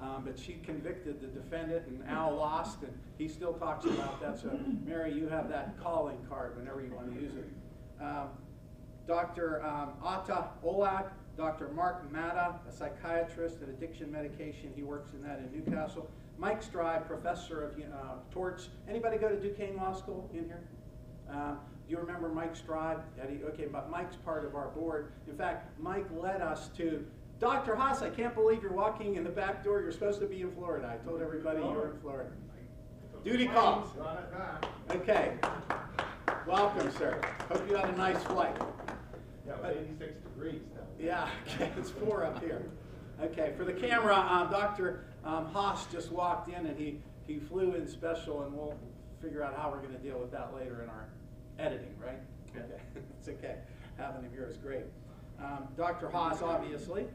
Speaker 2: Um, but she convicted the defendant, and Al lost, and he still talks about that. So, Mary, you have that calling card whenever you want to use it. Um, Dr. Um, Atta Olak, Dr. Mark Matta, a psychiatrist at addiction medication. He works in that in Newcastle. Mike Stride, professor of uh, torts. Anybody go to Duquesne Law School in here? Uh, do you remember Mike Stride? Eddie? Okay, but Mike's part of our board. In fact, Mike led us to Dr. Haus. I can't believe you're walking in the back door. You're supposed to be in Florida. I told everybody you were in Florida. Duty calls. Okay. Welcome, sir. Hope you had a nice flight.
Speaker 3: Yeah, was eighty-six degrees now.
Speaker 2: Yeah, okay, it's four up here. Okay, for the camera, um, Dr. Um, Haus just walked in and he, he flew in special and we'll figure out how we're gonna deal with that later in our editing, right?
Speaker 1: Yeah.
Speaker 2: Okay, it's okay. Having him here is great. Um, Dr. Haus, obviously,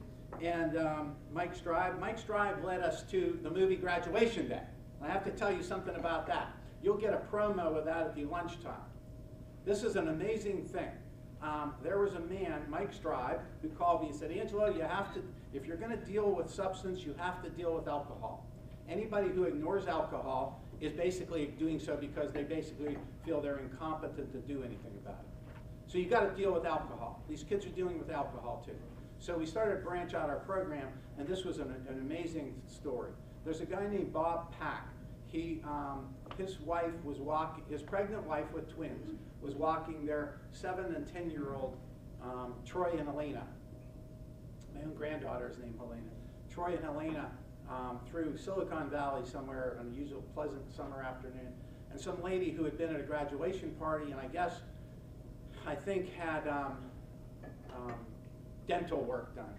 Speaker 2: and um, Mike Strive. Mike Strive led us to the movie Graduation Day. I have to tell you something about that. You'll get a promo of that at the lunchtime. This is an amazing thing. Um, there was a man, Mike Strive, who called me and said, Angelo, you have to, if you're going to deal with substance, you have to deal with alcohol. Anybody who ignores alcohol is basically doing so because they basically feel they're incompetent to do anything about it. So you've got to deal with alcohol. These kids are dealing with alcohol too. So we started to branch out our program, and this was an, an amazing story. There's a guy named Bob Pack. He, um, his wife was walking, his pregnant wife with twins was walking their seven and ten year old um, Troy and Elena. My own granddaughter is named Helena. Troy and Helena um, through Silicon Valley somewhere on a usual pleasant summer afternoon, and some lady who had been at a graduation party, and I guess I think had um, um, dental work done.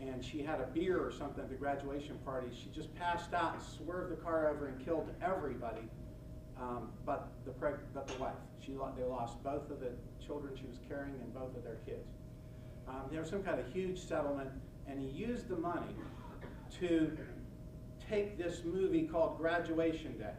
Speaker 2: And she had a beer or something at the graduation party. She just passed out and swerved the car over and killed everybody, um, but the but the wife. She lo- they lost both of the children she was carrying and both of their kids. Um, there was some kind of huge settlement, and he used the money to take this movie called Graduation Day.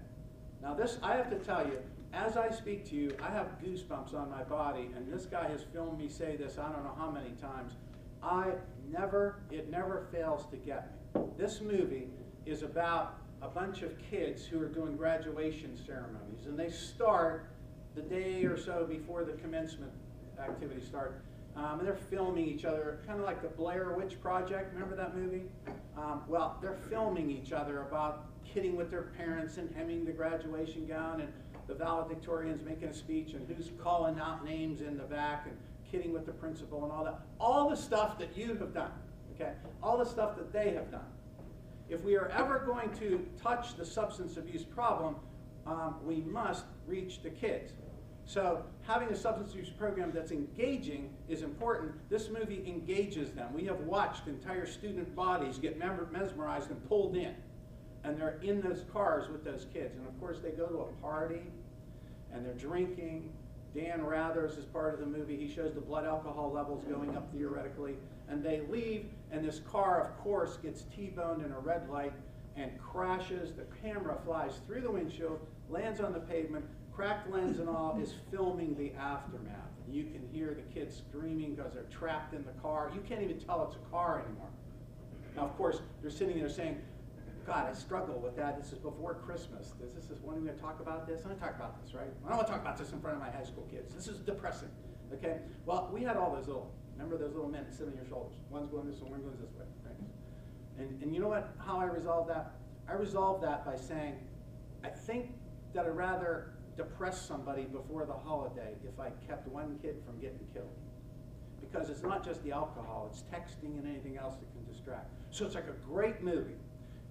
Speaker 2: Now this, I have to tell you, as I speak to you, I have goosebumps on my body, and this guy has filmed me say this I don't know how many times. I never, it never fails to get me. This movie is about a bunch of kids who are doing graduation ceremonies, and they start the day or so before the commencement activities start. Um, and they're filming each other, kind of like the Blair Witch Project. Remember that movie? Um, well, they're filming each other about kidding with their parents and hemming the graduation gown, and the valedictorians making a speech, and who's calling out names in the back, and kidding with the principal, and all that. All the stuff that you have done, okay? All the stuff that they have done. If we are ever going to touch the substance abuse problem, um, we must reach the kids. So having a substance use program that's engaging is important. This movie engages them. We have watched entire student bodies get mesmerized and pulled in. And they're in those cars with those kids. And of course, they go to a party and they're drinking. Dan Rathers is part of the movie. He shows the blood alcohol levels going up theoretically. And they leave, and this car, of course, gets T-boned in a red light and crashes. The camera flies through the windshield, lands on the pavement, cracked lens and all, is filming the aftermath. You can hear the kids screaming because they're trapped in the car. You can't even tell it's a car anymore. Now, of course, they're sitting there saying, God, I struggle with that. This is before Christmas. This, this is when we're going to talk about this. I'm going to talk about this, right? I don't want to talk about this in front of my high school kids. This is depressing. Okay? Well, we had all those little, remember those little men sitting on your shoulders? One's going this way, one goes this way, right? And, and you know what? How I resolved that? I resolved that by saying, I think that I'd rather depress somebody before the holiday if I kept one kid from getting killed. Because it's not just the alcohol, it's texting and anything else that can distract. So it's like a great movie.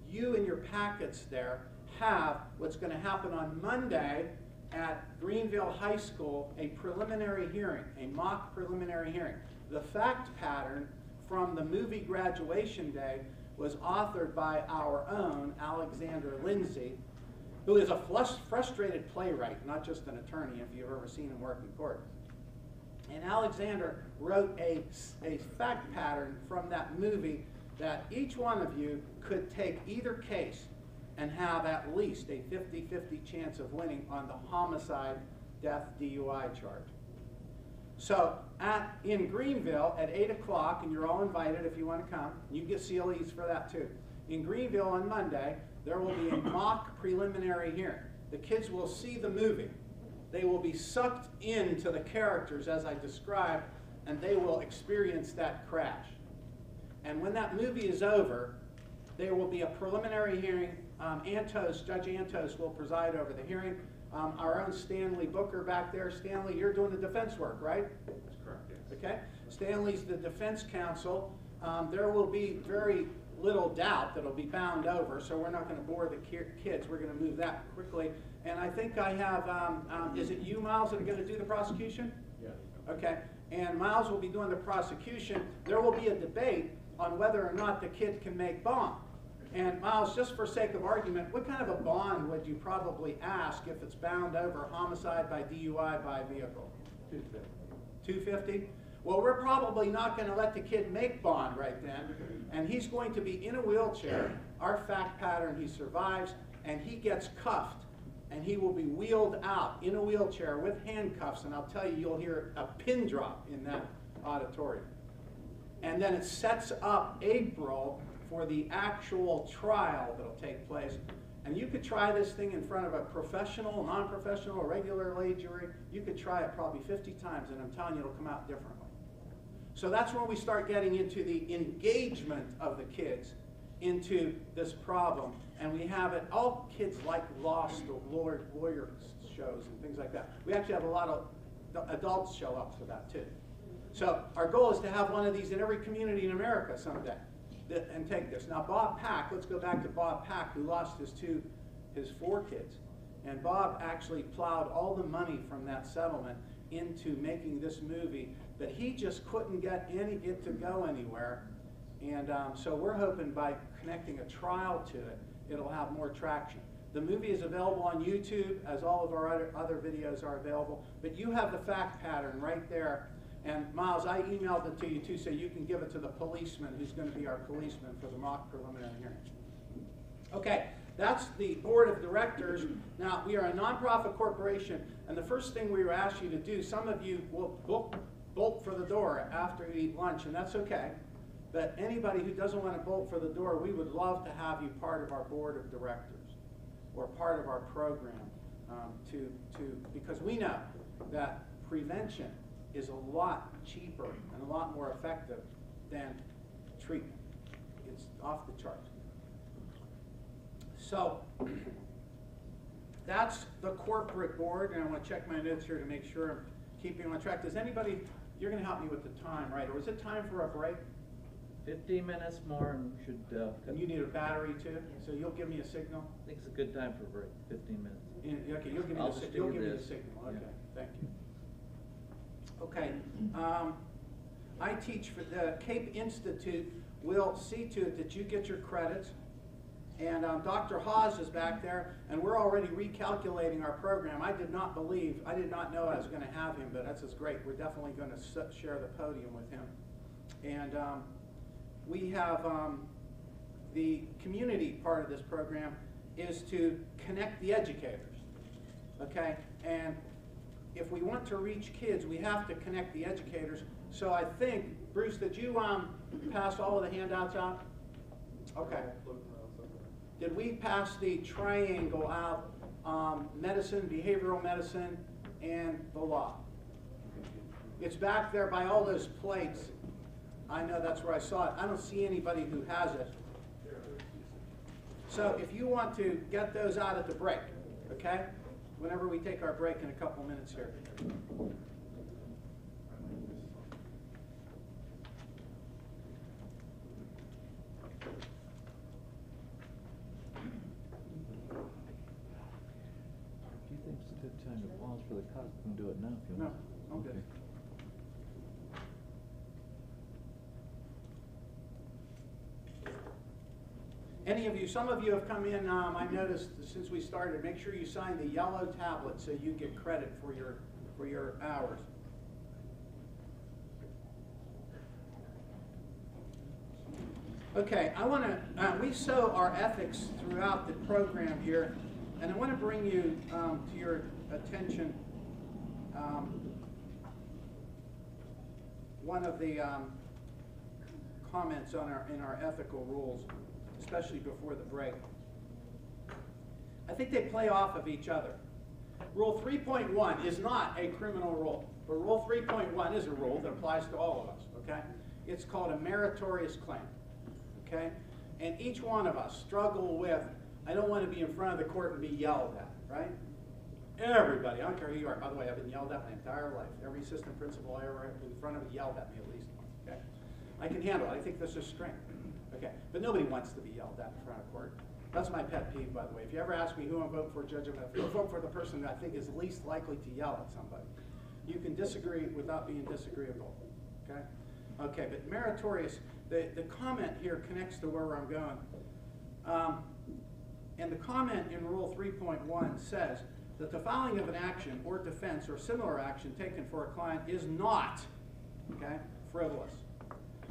Speaker 2: You and your packets there have what's going to happen on Monday at Greenville High School, a preliminary hearing, a mock preliminary hearing. The fact pattern from the movie Graduation Day was authored by our own Alexander Lindsay, who is a frustrated playwright, not just an attorney, if you've ever seen him work in court. And Alexander wrote a, a fact pattern from that movie that each one of you could take either case and have at least a 50-50 chance of winning on the homicide, death, DUI charge. So at, in Greenville at 8 o'clock, and you're all invited if you want to come, you get CLEs for that too. In Greenville on Monday, there will be a mock preliminary hearing. The kids will see the movie. They will be sucked into the characters as I described, and they will experience that crash. And when that movie is over, there will be a preliminary hearing. Um, Antos, Judge Antos will preside over the hearing. Um, our own Stanley Booker back there. Stanley, you're doing the defense work, right?
Speaker 3: That's correct, yes.
Speaker 2: Okay? Stanley's the defense counsel. Um, there will be very little doubt that it'll be bound over, so we're not going to bore the ki- kids. We're going to move that quickly. And I think I have, um, um, is it you, Miles, that are going to do the prosecution?
Speaker 3: Yes.
Speaker 2: Okay, and Miles will be doing the prosecution. There will be a debate on whether or not the kid can make bond. And Miles, just for sake of argument, what kind of a bond would you probably ask if it's bound over homicide by DUI by vehicle?
Speaker 3: Two fifty.
Speaker 2: Two fifty? Well, we're probably not gonna let the kid make bond right then, and he's going to be in a wheelchair. Our fact pattern, he survives, and he gets cuffed, and he will be wheeled out in a wheelchair with handcuffs, and I'll tell you, you'll hear a pin drop in that auditorium. And then it sets up April for the actual trial that'll take place. And you could try this thing in front of a professional, non-professional, regular lay jury. You could try it probably 50 times, and I'm telling you, it'll come out differently. So that's when we start getting into the engagement of the kids into this problem. And we have it, all kids like Lost, or lawyer, shows and things like that. We actually have a lot of adults show up for that too. So our goal is to have one of these in every community in America someday and take this. Now Bob Pack, let's go back to Bob Pack who lost his two, his four kids. And Bob actually plowed all the money from that settlement into making this movie but he just couldn't get any, it to go anywhere. And um, so we're hoping by connecting a trial to it, it'll have more traction. The movie is available on YouTube, as all of our other, other videos are available. But you have the fact pattern right there. And Miles, I emailed it to you too, so you can give it to the policeman who's going to be our policeman for the mock preliminary hearing. Okay, that's the board of directors. Now, we are a nonprofit corporation, and the first thing we ask you to do, some of you will book, bolt for the door after you eat lunch, and that's okay. But anybody who doesn't want to bolt for the door, we would love to have you part of our board of directors. or part of our program um, to, to, because we know that prevention is a lot cheaper and a lot more effective than treatment. It's off the chart. So, that's the corporate board, and I want to check my notes here to make sure I'm keeping on track. Does anybody, you're going to help me with the time, right? Or is it time for a break?
Speaker 4: Fifteen minutes more and should, uh,
Speaker 2: And you need a battery too, so you'll give me a signal?
Speaker 4: I think it's a good time for a break, fifteen minutes.
Speaker 2: Yeah, Okay, you'll give me
Speaker 4: I'll
Speaker 2: the,
Speaker 4: just
Speaker 2: si- you'll
Speaker 4: do
Speaker 2: give me the
Speaker 4: this.
Speaker 2: signal,
Speaker 4: Yeah.
Speaker 2: okay, thank you. Okay, um, I teach for the Cape Institute, will see to it that you get your credits. And, um, Dr. Haus is back there, and we're already recalculating our program. I did not believe, I did not know I was gonna have him, but that's just great. We're definitely gonna share the podium with him. And, um, we have, um, the community part of this program is to connect the educators, okay? And if we want to reach kids, we have to connect the educators. So I think, Bruce, did you, um, pass all of the handouts out? Okay. Did we pass the triangle out, um, medicine, behavioral medicine, and the law? It's back there by all those plates. I know that's where I saw it. I don't see anybody who has it. So if you want to get those out at the break, okay? Whenever we take our break in a couple minutes here.
Speaker 4: Do you think it's a good time to pause for the cut? We can do it now if you
Speaker 2: No,
Speaker 4: want.
Speaker 2: I'm good.
Speaker 4: Okay.
Speaker 2: Any of you, some of you have come in, um, I noticed since we started, make sure you sign the yellow tablet so you get credit for your, for your hours. Okay, I want to, uh, we sow our ethics throughout the program here, and I want to bring you um, to your attention um, one of the um, comments on our, in our ethical rules, especially before the break. I think they play off of each other. Rule 3.1 is not a criminal rule, but Rule 3.1 is a rule that applies to all of us, okay? It's called a meritorious claim, okay? And each one of us struggle with, I don't want to be in front of the court and be yelled at, right? Everybody, I don't care who you are. By the way, I've been yelled at my entire life. Every assistant principal I ever in front of yelled at me at least once, okay? I can handle it. I think this is strength, okay? But nobody wants to be yelled at in front of court. That's my pet peeve, by the way. If you ever ask me who I'm voting for, Judge, I'm gonna vote for the person that I think is least likely to yell at somebody. You can disagree without being disagreeable, okay? Okay, but meritorious, the, the comment here connects to where I'm going. Um, and the comment in Rule 3.1 says that the filing of an action or defense or similar action taken for a client is not, okay, frivolous.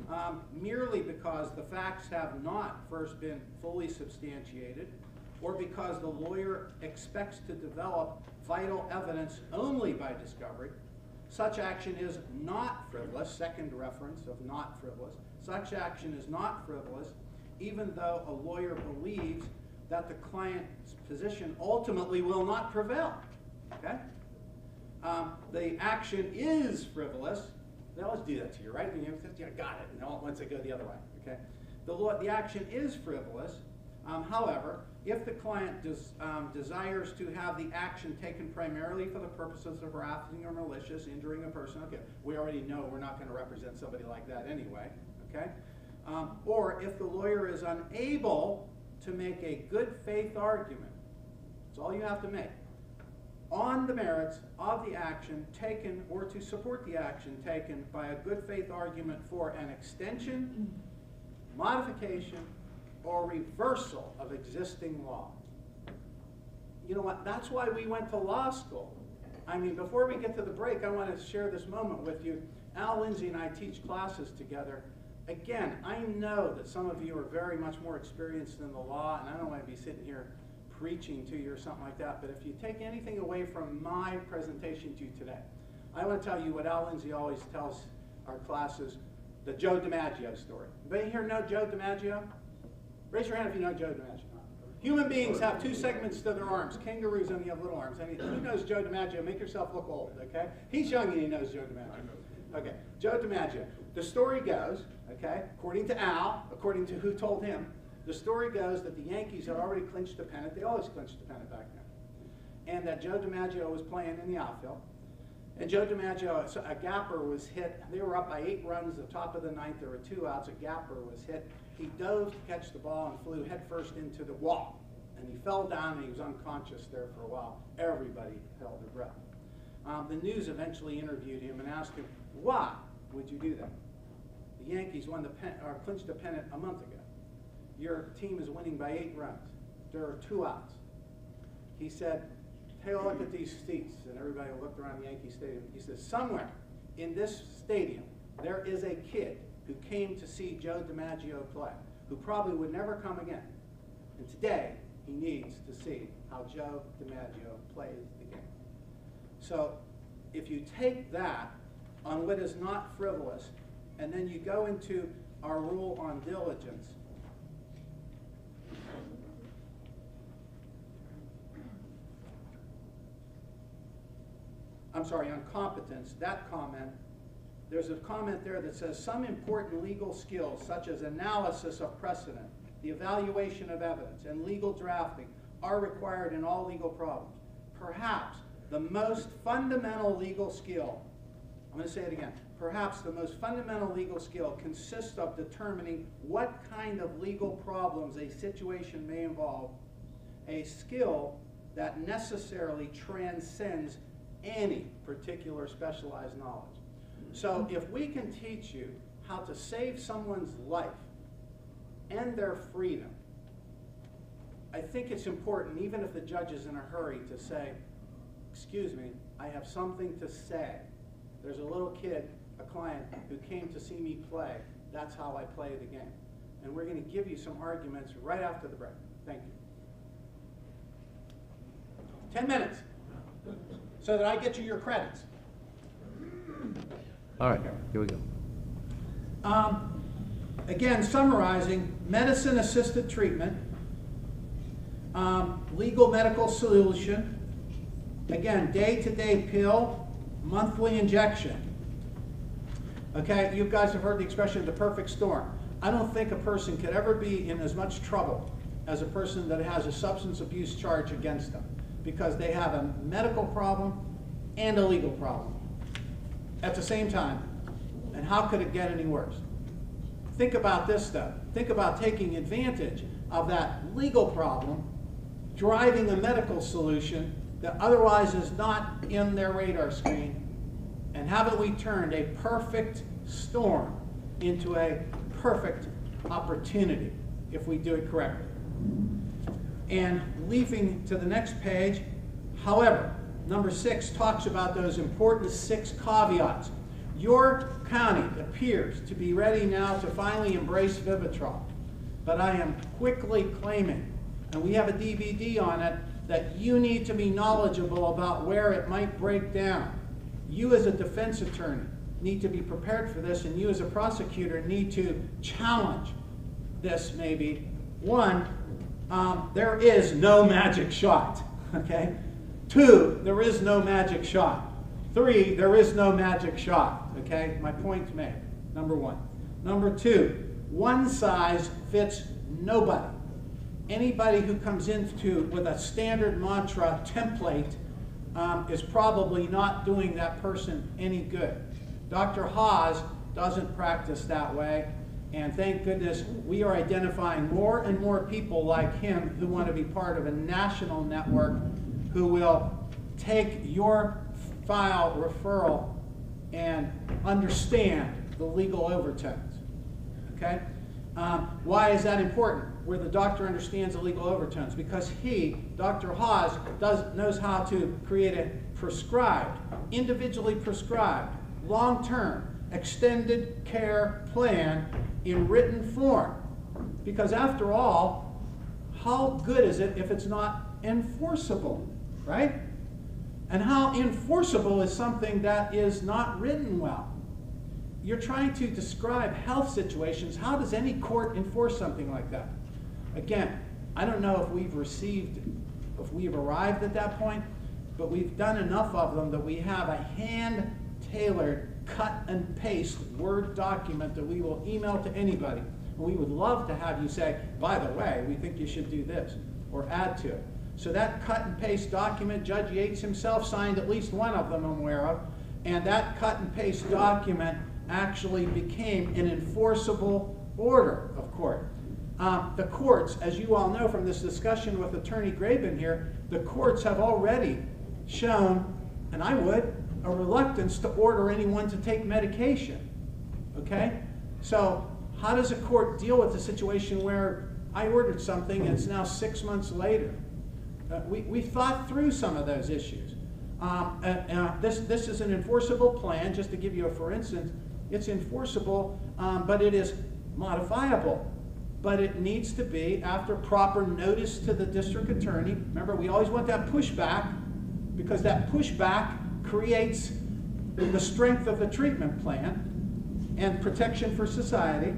Speaker 2: Um, merely because the facts have not first been fully substantiated or because the lawyer expects to develop vital evidence only by discovery, such action is not frivolous, second reference of not frivolous. Such action is not frivolous even though a lawyer believes that the client's position ultimately will not prevail, okay? Um, the action is frivolous, they always do that to you, right? And you think, yeah, got it, and all, once they go the other way, okay? The law, the action is frivolous, um, however, if the client des, um, desires to have the action taken primarily for the purposes of harassing or malicious, injuring a person, okay, we already know we're not gonna represent somebody like that anyway, okay? Um, or if the lawyer is unable to make a good faith argument, that's all you have to make, on the merits of the action taken or to support the action taken by a good faith argument for an extension, modification, or reversal of existing law. You know what? That's why we went to law school. I mean, before we get to the break, I want to share this moment with you. Al Lindsay and I teach classes together. Again, I know that some of you are very much more experienced in the law, and I don't want to be sitting here preaching to you or something like that, but if you take anything away from my presentation to you today, I want to tell you what Al Lindsay always tells our classes, the Joe DiMaggio story. Anybody here know Joe DiMaggio? Raise your hand if you know Joe DiMaggio. Human beings have two segments to their arms. Kangaroos only have little arms. I mean, who knows Joe DiMaggio? Make yourself look old, okay? He's young and he knows Joe DiMaggio. Okay, Joe DiMaggio. The story goes, okay, according to Al, according to who told him, the story goes that the Yankees had already clinched the pennant. They always clinched the pennant back then. And that Joe DiMaggio was playing in the outfield. And Joe DiMaggio, a gapper was hit. They were up by eight runs. At the top of the ninth, there were two outs. A gapper was hit. He dove to catch the ball and flew headfirst into the wall. And he fell down and he was unconscious there for a while. Everybody held their breath. Um, the news eventually interviewed him and asked him, "Why would you do that? The Yankees won the pen, or clinched the pennant a month ago. Your team is winning by eight runs. There are two outs." He said, take a look at these seats. And everybody looked around the Yankee Stadium. He says, somewhere in this stadium, there is a kid who came to see Joe DiMaggio play, who probably would never come again. And today, he needs to see how Joe DiMaggio plays the game. So if you take that on what is not frivolous, and then you go into our rule on diligence, sorry, on competence, that comment, there's a comment there that says, some important legal skills such as analysis of precedent, the evaluation of evidence, and legal drafting are required in all legal problems. Perhaps the most fundamental legal skill, I'm going to say it again, perhaps the most fundamental legal skill consists of determining what kind of legal problems a situation may involve, a skill that necessarily transcends any particular specialized knowledge. So mm-hmm. if we can teach you how to save someone's life and their freedom, I think it's important, even if the judge is in a hurry, to say, excuse me, I have something to say. There's a little kid, a client, who came to see me play. That's how I play the game. And we're going to give you some arguments right after the break. Thank you. Ten minutes so that I get you your credits.
Speaker 4: All right, here we go.
Speaker 2: Um, again, summarizing, medicine-assisted treatment, um, legal medical solution, again, day-to-day pill, monthly injection. Okay, you guys have heard the expression the perfect storm. I don't think a person could ever be in as much trouble as a person that has a substance abuse charge against them because they have a medical problem and a legal problem at the same time. And how could it get any worse? Think about this though. Think about taking advantage of that legal problem, driving a medical solution that otherwise is not in their radar screen, and haven't we turned a perfect storm into a perfect opportunity if we do it correctly? And leaping to the next page, however, number six talks about those important six caveats. Your county appears to be ready now to finally embrace Vivitrol, but I am quickly claiming, and we have a DVD on it, that you need to be knowledgeable about where it might break down. You as a defense attorney need to be prepared for this, and you as a prosecutor need to challenge this maybe. One, um, there is no magic shot, okay? Two, there is no magic shot. Three, there is no magic shot, okay? My point's made, number one. Number two, one size fits nobody. Anybody who comes into with a standard mantra template um, is probably not doing that person any good. Dr. Haus doesn't practice that way. And thank goodness we are identifying more and more people like him who want to be part of a national network who will take your file referral and understand the legal overtones. Okay? Um, why is that important? Where the doctor understands the legal overtones? Because he, Dr. Haus, does, knows how to create a prescribed, individually prescribed, long-term, extended care plan in written form. Because after all, how good is it if it's not enforceable, right? And how enforceable is something that is not written well? You're trying to describe health situations. How does any court enforce something like that? Again, I don't know if we've received, if we've arrived at that point, but we've done enough of them that we have a hand-tailored, cut and paste Word document that we will email to anybody. And we would love to have you say, by the way, we think you should do this, or add to it. So that cut and paste document, Judge Yeatts himself signed at least one of them I'm aware of, and that cut and paste document actually became an enforceable order of court. Uh, the courts, as you all know from this discussion with Attorney Graben here, the courts have already shown, and I would, a reluctance to order anyone to take medication. Okay? So, how does a court deal with the situation where I ordered something and it's now six months later? Uh, we, we thought through some of those issues. Um, uh, uh, this, this is an enforceable plan, just to give you a for instance, it's enforceable, um, but it is modifiable. But it needs to be after proper notice to the district attorney. Remember, we always want that pushback because that pushback creates the strength of the treatment plan and protection for society.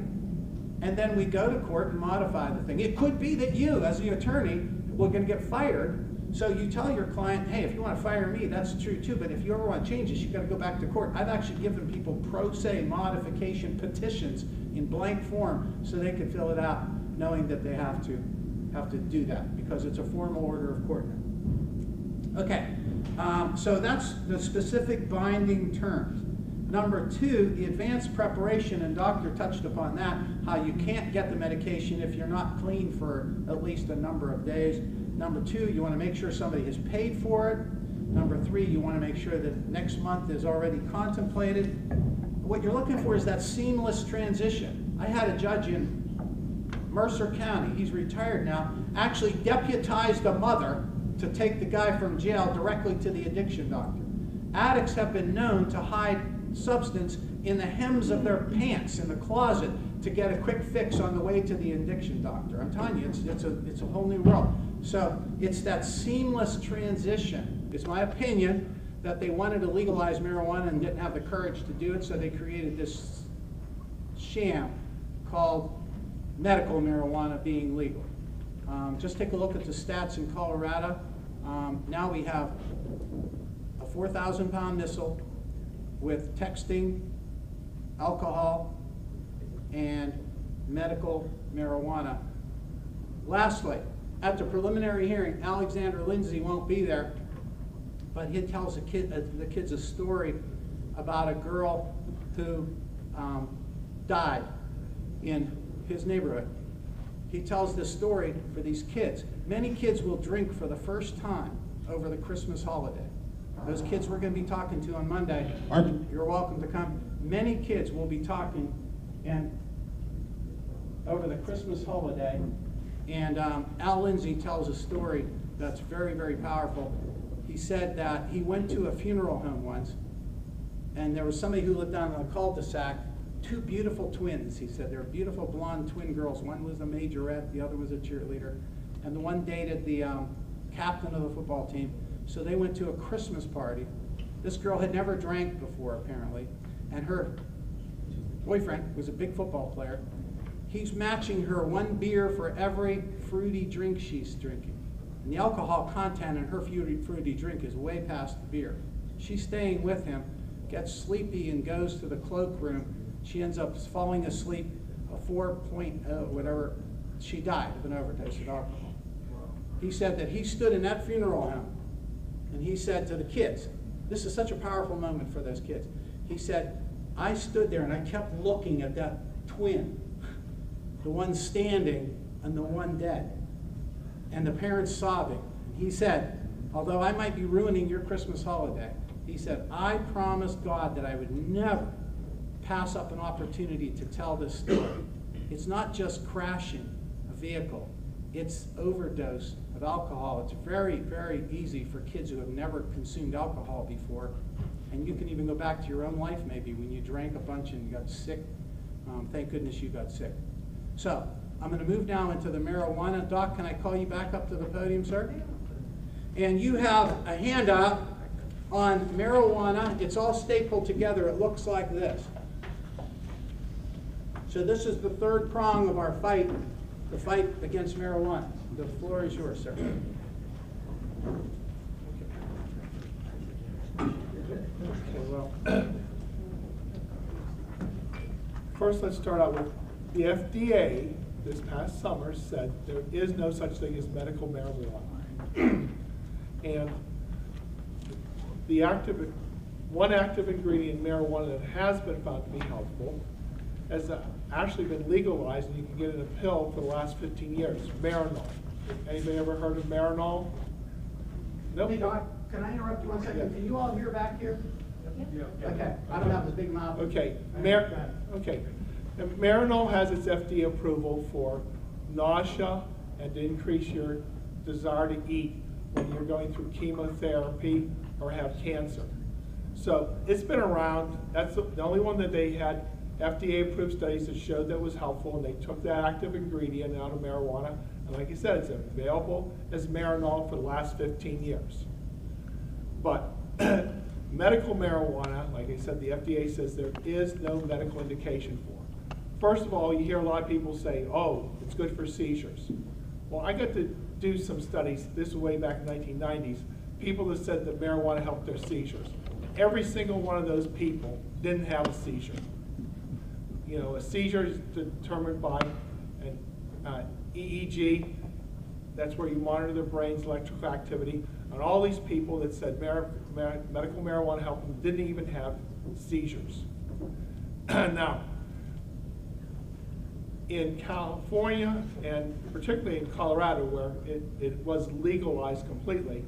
Speaker 2: And then we go to court and modify the thing. It could be that you, as the attorney, will going to get fired. So you tell your client, hey, if you want to fire me, that's true too. But if you ever want changes, you've got to go back to court. I've actually given people pro se modification petitions in blank form so they can fill it out, knowing that they have to have to do that because it's a formal order of court. Okay, um, so that's the specific binding terms. Number two, the advanced preparation, and doctor touched upon that, how you can't get the medication if you're not clean for at least a number of days. Number two, you want to make sure somebody has paid for it. Number three, you want to make sure that next month is already contemplated. What you're looking for is that seamless transition. I had a judge in Mercer County, he's retired now, actually deputized a mother to take the guy from jail directly to the addiction doctor. Addicts have been known to hide substance in the hems of their pants in the closet to get a quick fix on the way to the addiction doctor. I'm telling you, it's, it's, a, it's a whole new world. So it's that seamless transition. It's my opinion that they wanted to legalize marijuana and didn't have the courage to do it, so they created this sham called medical marijuana being legal. Um, just take a look at the stats in Colorado. Um, now we have a 4,000 pound missile with texting, alcohol, and medical marijuana. Lastly, at the preliminary hearing, Alexander Lindsay won't be there, but he tells the, kid, uh, the kids a story about a girl who um, died in his neighborhood. He tells this story for these kids. Many kids will drink for the first time over the Christmas holiday. Those kids we're going to be talking to on Monday, you're welcome to come. Many kids will be talking and over the Christmas holiday. And um, Al Lindsay tells a story that's very, very powerful. He said that he went to a funeral home once, and there was somebody who lived down in the cul-de-sac, two beautiful twins. He said They're beautiful blonde twin girls. One was a majorette, the other was a cheerleader, and the one dated the um, captain of the football team. So they went to a Christmas party. This girl had never drank before, apparently, and her boyfriend was a big football player. He's matching her one beer for every fruity drink she's drinking. And the alcohol content in her fruity, fruity drink is way past the beer. She's staying with him, gets sleepy, and goes to the cloakroom. She ends up falling asleep, a 4.0, uh, whatever. She died of an overdose of alcohol. He said that he stood in that funeral home and he said to the kids, this is such a powerful moment for those kids. He said, I stood there and I kept looking at that twin, the one standing and the one dead, and the parents sobbing. He said, although I might be ruining your Christmas holiday, he said, I promised God that I would never pass up an opportunity to tell this story. It's not just crashing a vehicle, it's overdose of alcohol. It's very, very easy for kids who have never consumed alcohol before. And you can even go back to your own life maybe when you drank a bunch and got sick. Um, thank goodness you got sick. So I'm going to move now into the marijuana. Doc, can I call you back up to the podium, sir? And you have a handout on marijuana. It's all stapled together. It looks like this. So this is the third prong of our fight, the fight against marijuana. The floor is yours, sir.
Speaker 5: Okay, well, first let's start out with, the FDA this past summer said there is no such thing as medical marijuana. And the active, one active ingredient in marijuana that has been found to be helpful has uh, actually been legalized and you can get it in a pill for the last fifteen years, Marinol. Anybody ever heard of Marinol? Nope.
Speaker 2: Hey, Doc, can I interrupt you one second?
Speaker 5: Yeah.
Speaker 2: Can you all hear back here? Yeah. Okay, I don't have as big a mouth.
Speaker 5: Okay,
Speaker 2: All
Speaker 5: Mar,
Speaker 2: right, go ahead.
Speaker 5: okay. And Marinol has its FDA approval for nausea and to increase your desire to eat when you're going through chemotherapy or have cancer. So it's been around, that's the the only one that they had FDA-approved studies that showed that was helpful, and they took that active ingredient out of marijuana. And like I said, it's available as Marinol for the last fifteen years. But medical marijuana, like I said, the FDA says there is no medical indication for. First of all, you hear a lot of people say, oh, it's good for seizures. Well, I got to do some studies, this was way back in the nineteen nineties, people that said that marijuana helped their seizures. Every single one of those people didn't have a seizure. You know, a seizure is determined by an uh, EEG, that's where you monitor their brain's electrical activity. And all these people that said medical marijuana helped them didn't even have seizures. now, in California and particularly in Colorado, where it, it was legalized completely,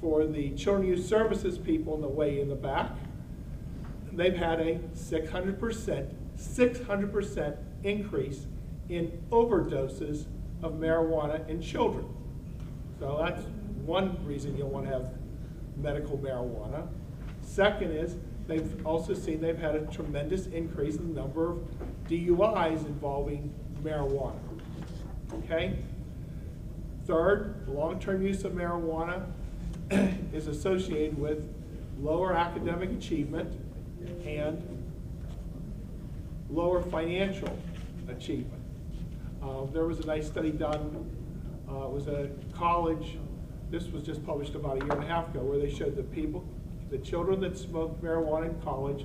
Speaker 5: for the children youth services people in the way in the back, they've had a 600%, 600% increase in overdoses of marijuana in children. So that's one reason you'll want to have medical marijuana. Second is, they've also seen they've had a tremendous increase in the number of DUIs involving marijuana. Okay? Third, long-term use of marijuana is associated with lower academic achievement and lower financial achievement. Uh, there was a nice study done, uh, it was a college, this was just published about a year and a half ago, where they showed that people, the children that smoked marijuana in college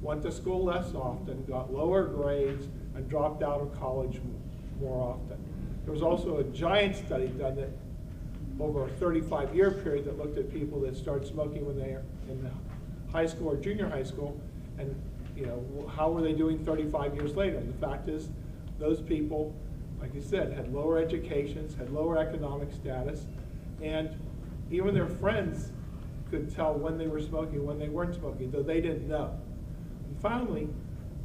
Speaker 5: went to school less often, got lower grades, and dropped out of college more often. There was also a giant study done that, over a thirty-five year period, that looked at people that started smoking when they were in the high school or junior high school, and, you know, how were they doing thirty-five years later? And the fact is, those people, like you said, had lower educations, had lower economic status, and even their friends could tell when they were smoking, when they weren't smoking, though they didn't know. And finally,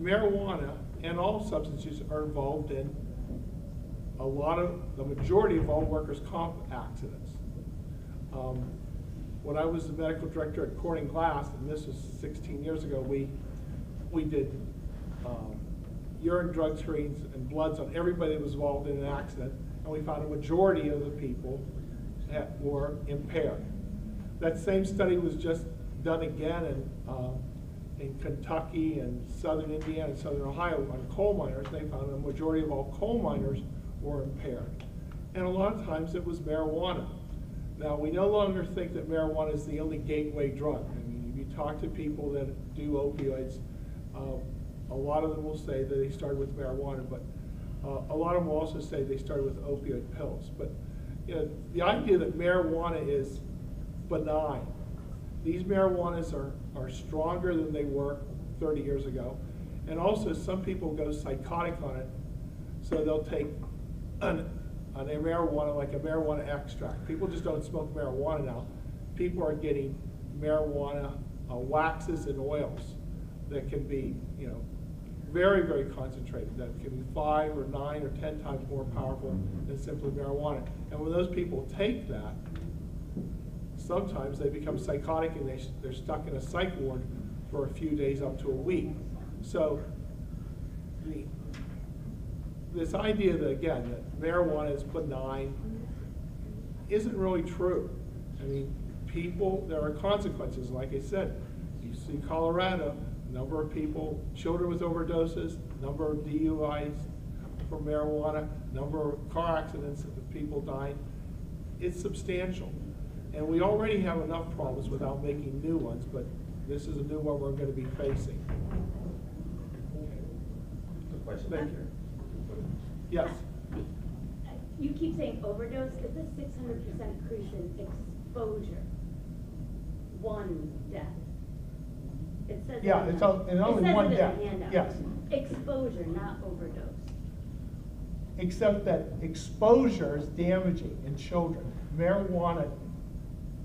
Speaker 5: marijuana and all substances are involved in a lot of, the majority of all workers' comp accidents. Um, When I was the medical director at Corning Glass, and this was sixteen years ago, we, we did um, urine drug screens and bloods on everybody that was involved in an accident, and we found a majority of the people that were impaired. That same study was just done again in, um, in Kentucky and southern Indiana and southern Ohio on coal miners. They found a majority of all coal miners were impaired. And a lot of times it was marijuana. Now, we no longer think that marijuana is the only gateway drug. I mean, if you talk to people that do opioids, uh, a lot of them will say that they started with marijuana, but uh, a lot of them will also say they started with opioid pills. But you know, the idea that marijuana is benign, these marijuanas are, are stronger than they were 30 years ago. And also, some people go psychotic on it, so they'll take an, an a marijuana, like a marijuana extract. People just don't smoke marijuana now. People are getting marijuana uh, waxes and oils that can be, you know, very, very concentrated, that can be five or nine or ten times more powerful mm-hmm. than simply marijuana. And when those people take that, sometimes they become psychotic and they, they're stuck in a psych ward for a few days up to a week. So the, this idea that, again, that marijuana is benign isn't really true. I mean, people, there are consequences, like I said. You see Colorado, number of people, children with overdoses, number of DUIs for marijuana, number of car accidents, of people dying. It's substantial. And we already have enough problems without making new ones, but this is a new one we're gonna be facing.
Speaker 3: Question.
Speaker 5: Thank you. Yes,
Speaker 6: You keep saying overdose, Is a six hundred percent increase in exposure. One death. It says. it
Speaker 5: Yeah,
Speaker 6: in
Speaker 5: it's
Speaker 6: the-
Speaker 5: on- and only one
Speaker 6: It
Speaker 5: death,
Speaker 6: says it in the handout.
Speaker 5: yes.
Speaker 6: Exposure, not overdose.
Speaker 5: except that exposure is damaging in children. Marijuana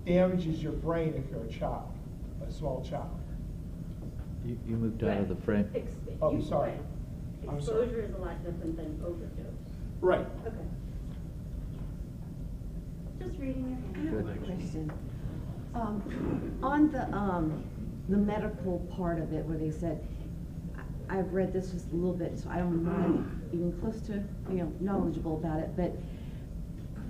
Speaker 5: damages your brain if you're a child, a small child.
Speaker 4: You, you moved out of the frame.
Speaker 6: Ex-
Speaker 5: Oh,
Speaker 6: you-
Speaker 5: sorry.
Speaker 6: right.
Speaker 5: I'm sorry.
Speaker 6: Exposure is a lot different than overdose.
Speaker 5: Right.
Speaker 6: Okay. Just reading
Speaker 7: I
Speaker 6: your
Speaker 7: have
Speaker 6: hand.
Speaker 7: a question. Um, On the, um, the medical part of it, where they said, I've read this just a little bit, so I don't know even close to, you know, knowledgeable about it, but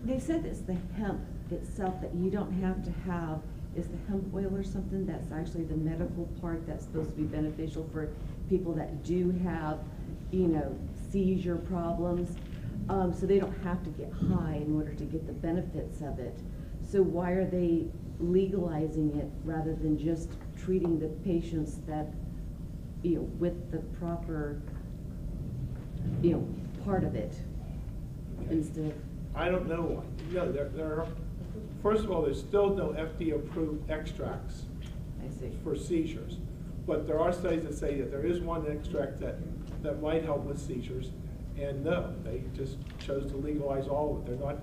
Speaker 7: they said it's the hemp itself that you don't have to have, is the hemp oil or something that's actually the medical part that's supposed to be beneficial for people that do have, you know, seizure problems. Um, so they don't have to get high in order to get the benefits of it. So why are they legalizing it rather than just treating the patients that, you know, with the proper, you know, part of it instead of
Speaker 5: I don't know why. No, there, there are, first of all, there's still no FDA-approved extracts
Speaker 7: I see.
Speaker 5: for seizures. But there are studies that say that there is one extract that, that might help with seizures. And no, they just chose to legalize all of it. They're not,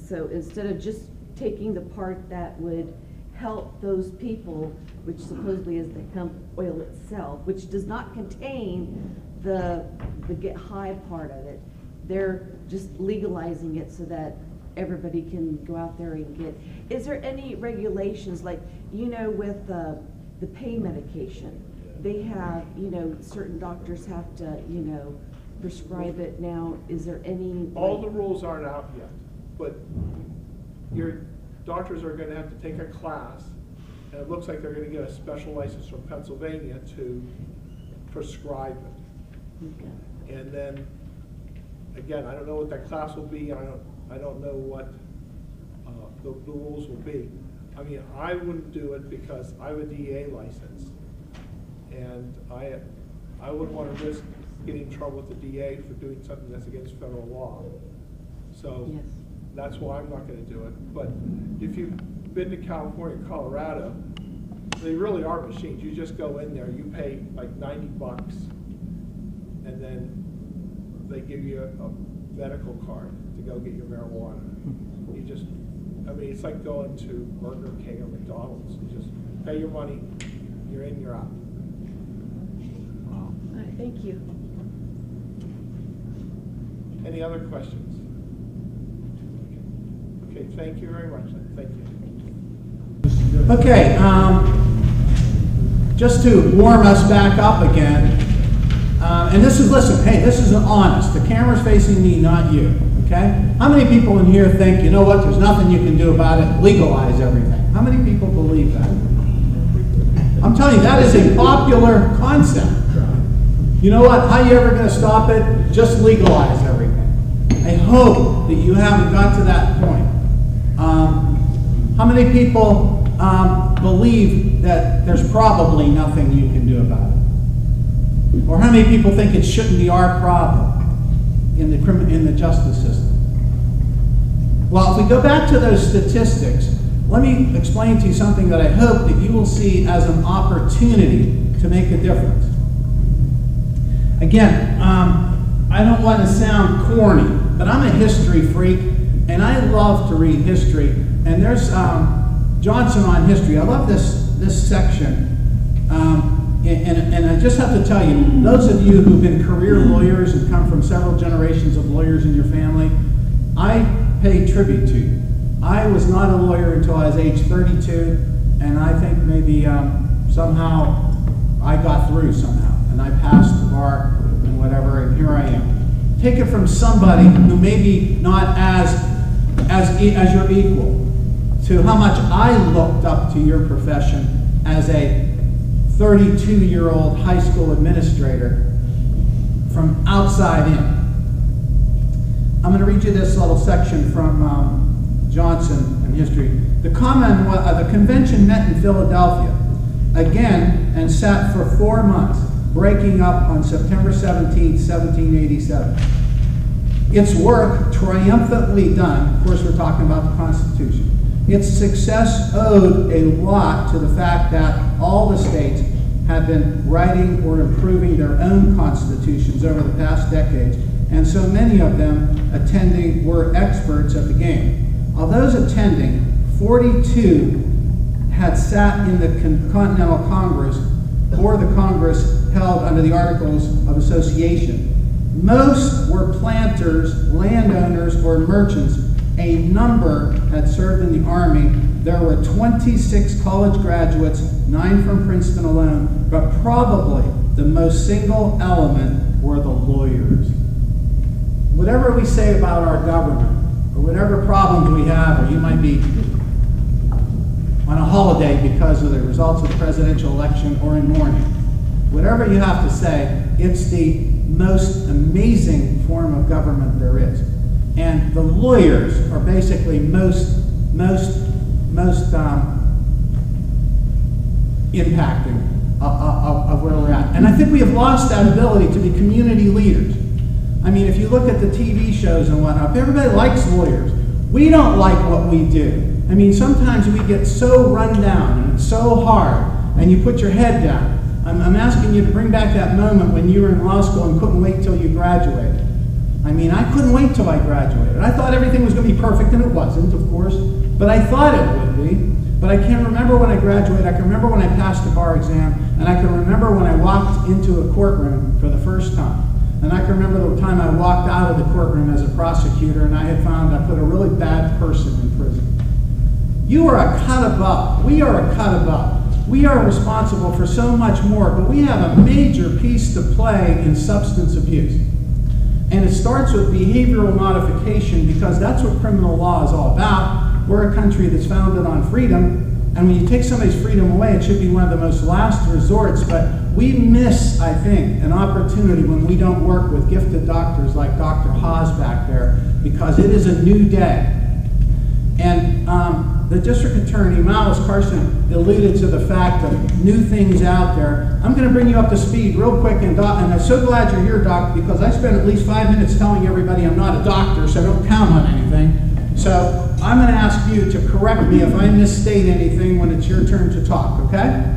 Speaker 7: So instead of just taking the part that would help those people, which supposedly is the hemp oil itself, which does not contain the, the get high part of it, they're just legalizing it so that everybody can go out there and get, is there any regulations, like, you know, with, uh, the pain medication? They have, you know, certain doctors have to, you know, prescribe it now, is there any?
Speaker 5: all
Speaker 7: like-
Speaker 5: the rules aren't out yet. But your doctors are gonna have to take a class, and it looks like they're gonna get a special license from Pennsylvania to prescribe it. And then, again, I don't know what that class will be, I don't, I don't know what, uh, the, the rules will be. I mean, I wouldn't do it because I have a DEA license, and I, I wouldn't wanna risk getting in trouble with the DA for doing something that's against federal law. So,
Speaker 7: Yes.
Speaker 5: That's why I'm not gonna do it. But if you've been to California, Colorado, they really are machines. You just go in there, you pay like ninety bucks, and then they give you a, a medical card to go get your marijuana. You just, I mean, it's like going to Burger King or McDonald's. You just pay your money, you're in, you're out.
Speaker 4: Wow.
Speaker 7: All right, thank you.
Speaker 5: Any other questions? Okay, thank you very much, thank you.
Speaker 2: Okay, um, just to warm us back up again, uh, and this is, listen, hey, this is honest. The camera's facing me, not you, okay? How many people in here think, you know what, there's nothing you can do about it, legalize everything? How many people believe that? I'm telling you, that is a popular concept. You know what, how are you ever gonna stop it? Just legalize everything. I hope that you haven't got to that point. Um, how many people, um, believe that there's probably nothing you can do about it? Or how many people think it shouldn't be our problem in the in the justice system? Well, if we go back to those statistics, let me explain to you something that I hope that you will see as an opportunity to make a difference. Again, um, I don't want to sound corny, but I'm a history freak, and I love to read history. And there's um, Johnson on history. I love this this section. Um, and, and, I just have to tell you, those of you who've been career lawyers and come from several generations of lawyers in your family, I pay tribute to you. I was not a lawyer until I was age 32, and I think maybe um, somehow I got through somehow, and I passed the bar and whatever, and here I am. Take it from somebody who maybe not as as as your equal, to how much I looked up to your profession as a 32-year-old high school administrator from outside in. I'm going to read you this little section from um, Johnson in history. The Commonwealth, uh, the convention met in Philadelphia again and sat for four months, breaking up on September 17, 1787. Its work triumphantly done, of course, we're talking about the Constitution. Its success owed a lot to the fact that all the states had been writing or improving their own constitutions over the past decades, and so many of them attending were experts at the game. Of those attending, 42 had sat in the Con- Continental Congress or the Congress held under the Articles of Association. Most were planters, landowners, or merchants. A number had served in the Army. There were 26 college graduates, nine from Princeton alone, but probably the most single element were the lawyers. Whatever we say about our government, or whatever problems we have, or you might be on a holiday because of the results of the presidential election or in mourning. Whatever you have to say, it's the most amazing form of government there is. And the lawyers are basically most, most, most um, impacting of, of, of where we're at. And I think we have lost that ability to be community leaders. I mean, if you look at the TV shows and whatnot, everybody likes lawyers. We don't like what we do. I mean, sometimes we get so run down and it's so hard, and you put your head down. I'm, I'm asking you to bring back that moment when you were in law school and couldn't wait till you graduated. I mean, I couldn't wait till I graduated. I thought everything was going to be perfect, and it wasn't, of course, but I thought it would be. But I can remember when I graduated, I can remember when I passed the bar exam, and I can remember when I walked into a courtroom for the first time. And I can remember the time I walked out of the courtroom as a prosecutor and I had found I put a really bad person in prison. You are a cut above. We are a cut above. We are responsible for so much more, but we have a major piece to play in substance abuse. And it starts with behavioral modification because that's what criminal law is all about. We're a country that's founded on freedom, and when you take somebody's freedom away, it should be one of the most last resorts. But we miss, I think, an opportunity when we don't work with gifted doctors like Dr. Haus back there because it is a new day. And um, the district attorney, Miles Karson, alluded to the fact of new things out there. I'm going to bring you up to speed real quick, and, doc, and I'm so glad you're here, Doc, because I spent at least five minutes telling everybody I'm not a doctor, so don't count on anything. So I'm going to ask you to correct me if I misstate anything when it's your turn to talk, okay?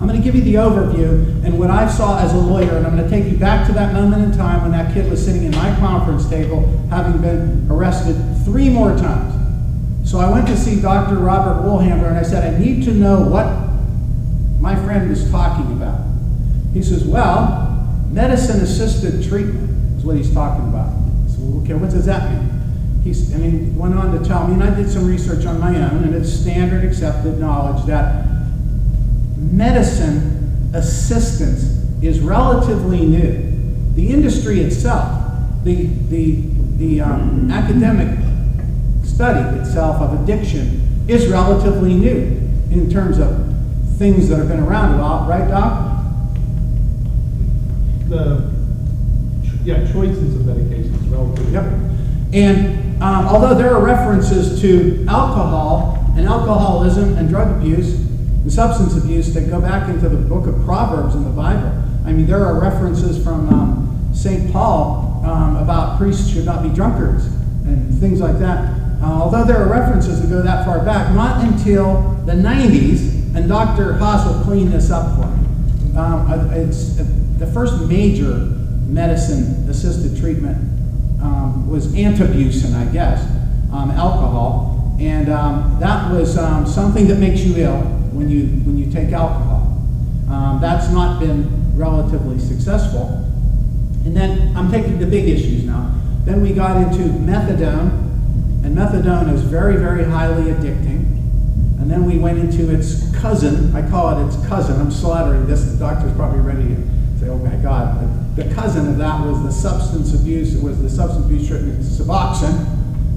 Speaker 2: I'm going to give you the overview and what I saw as a lawyer, and I'm going to take you back to that moment in time when that kid was sitting in my conference table having been arrested three more times. So I went to see Dr. Robert Woolhammer and I said, I need to know what my friend is talking about. He says, Well, medicine assisted treatment is what he's talking about. Well, okay, what does that mean? He's, and he went on to tell me, and I did some research on my own, and it's standard accepted knowledge that medicine assistance is relatively new. The industry itself, the, the, the um, academic study itself of addiction is relatively new in terms of things that have been around a while, right, Doc?
Speaker 5: The, yeah, choices of medications relatively.
Speaker 2: Yep. And um, although there are references to alcohol and alcoholism and drug abuse and substance abuse that go back into the book of Proverbs in the Bible, I mean, there are references from um, St. Paul um, about priests should not be drunkards and things like that. Uh, although there are references that go that far back, not until the 90s, and Dr. Haus will clean this up for me. Um, it's uh, the first major medicine assisted treatment um, was antabusin, I guess, um, alcohol, and um, that was um, something that makes you ill when you when you take alcohol. Um, that's not been relatively successful. And then I'm taking the big issues now. Then we got into methadone, and methadone is very, very highly addicting. And then we went into its cousin. I call it its cousin. I'm slaughtering this. The doctor's probably ready to say, "Oh my God!" The, the cousin of that was the substance abuse. It was the substance abuse treatment, Suboxone,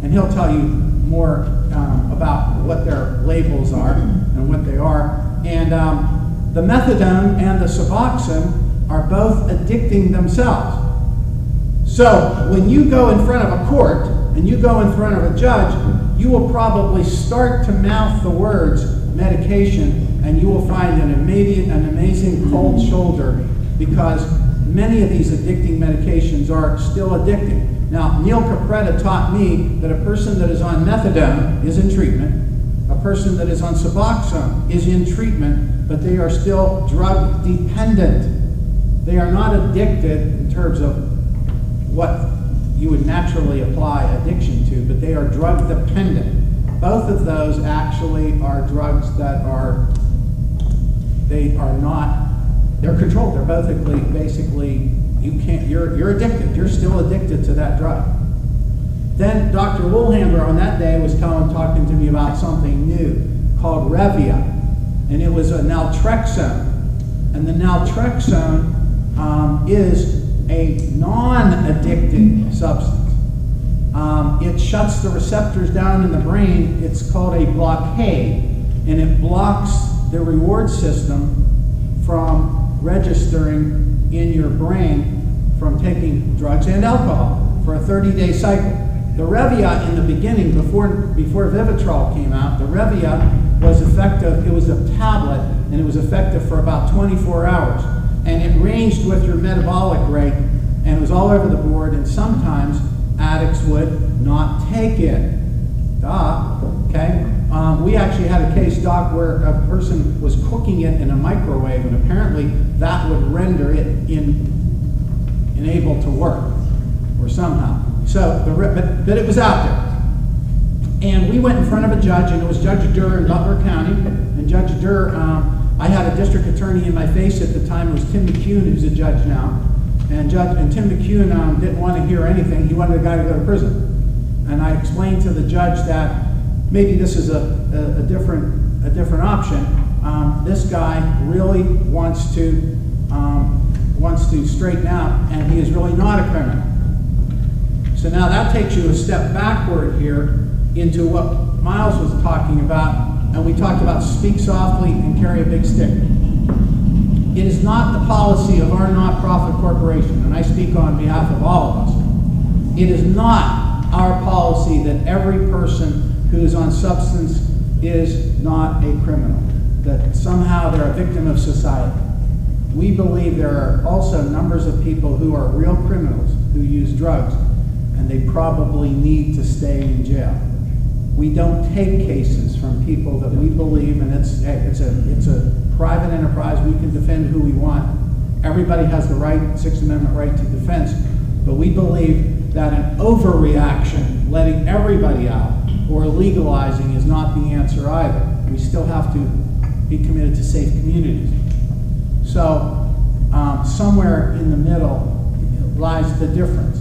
Speaker 2: and he'll tell you more um, about what their labels are and what they are. And um, the methadone and the Suboxone are both addicting themselves. So when you go in front of a court and you go in front of a judge, you will probably start to mouth the words medication and you will find an immediate, an amazing cold mm-hmm. shoulder because many of these addicting medications are still addicting. Now, Neil Capretta taught me that a person that is on methadone is in treatment, a person that is on Suboxone is in treatment, but they are still drug dependent. They are not addicted in terms of what you would naturally apply addiction to, but they are drug dependent. Both of those actually are drugs that are, they are not, they're controlled. They're basically, basically, you can't, you're, you're addicted. You're still addicted to that drug. Then Dr. Woolhammer on that day was coming, talking to me about something new called Revia, and it was a naltrexone. And the naltrexone um, is a non-addicting substance. Um, it shuts the receptors down in the brain. It's called a blockade, and it blocks the reward system from registering in your brain from taking drugs and alcohol for a 30-day cycle. The Revia in the beginning, before, before Vivitrol came out, the Revia was effective, it was a tablet, and it was effective for about 24 hours. And it ranged with your metabolic rate, and it was all over the board, and sometimes addicts would not take it. Duh, okay? Um, we actually had a case, Doc, where a person was cooking it in a microwave, and apparently that would render it in, unable to work, or somehow. So, the, but, but it was out there. And we went in front of a judge, and it was Judge Doerr in Butler County. And Judge Doerr, um, I had a district attorney in my face at the time. It was Tim McCune, who's a judge now. And Judge and Tim McCune um, didn't want to hear anything. He wanted the guy to go to prison. And I explained to the judge that maybe this is a, a, a different a different option. Um, this guy really wants to um, wants to straighten out, and he is really not a criminal. So now that takes you a step backward here into what Miles was talking about, and we talked about speak softly and carry a big stick. It is not the policy of our not-profit corporation, and I speak on behalf of all of us. It is not our policy that every person who is on substance is not a criminal, that somehow they're a victim of society. We believe there are also numbers of people who are real criminals who use drugs, and they probably need to stay in jail. We don't take cases from people that we believe, and it's, it's, a, it's a private enterprise, we can defend who we want. Everybody has the right, Sixth Amendment right to defense, but we believe that an overreaction, letting everybody out, or legalizing is not the answer either. We still have to be committed to safe communities. So, um, somewhere in the middle lies the difference.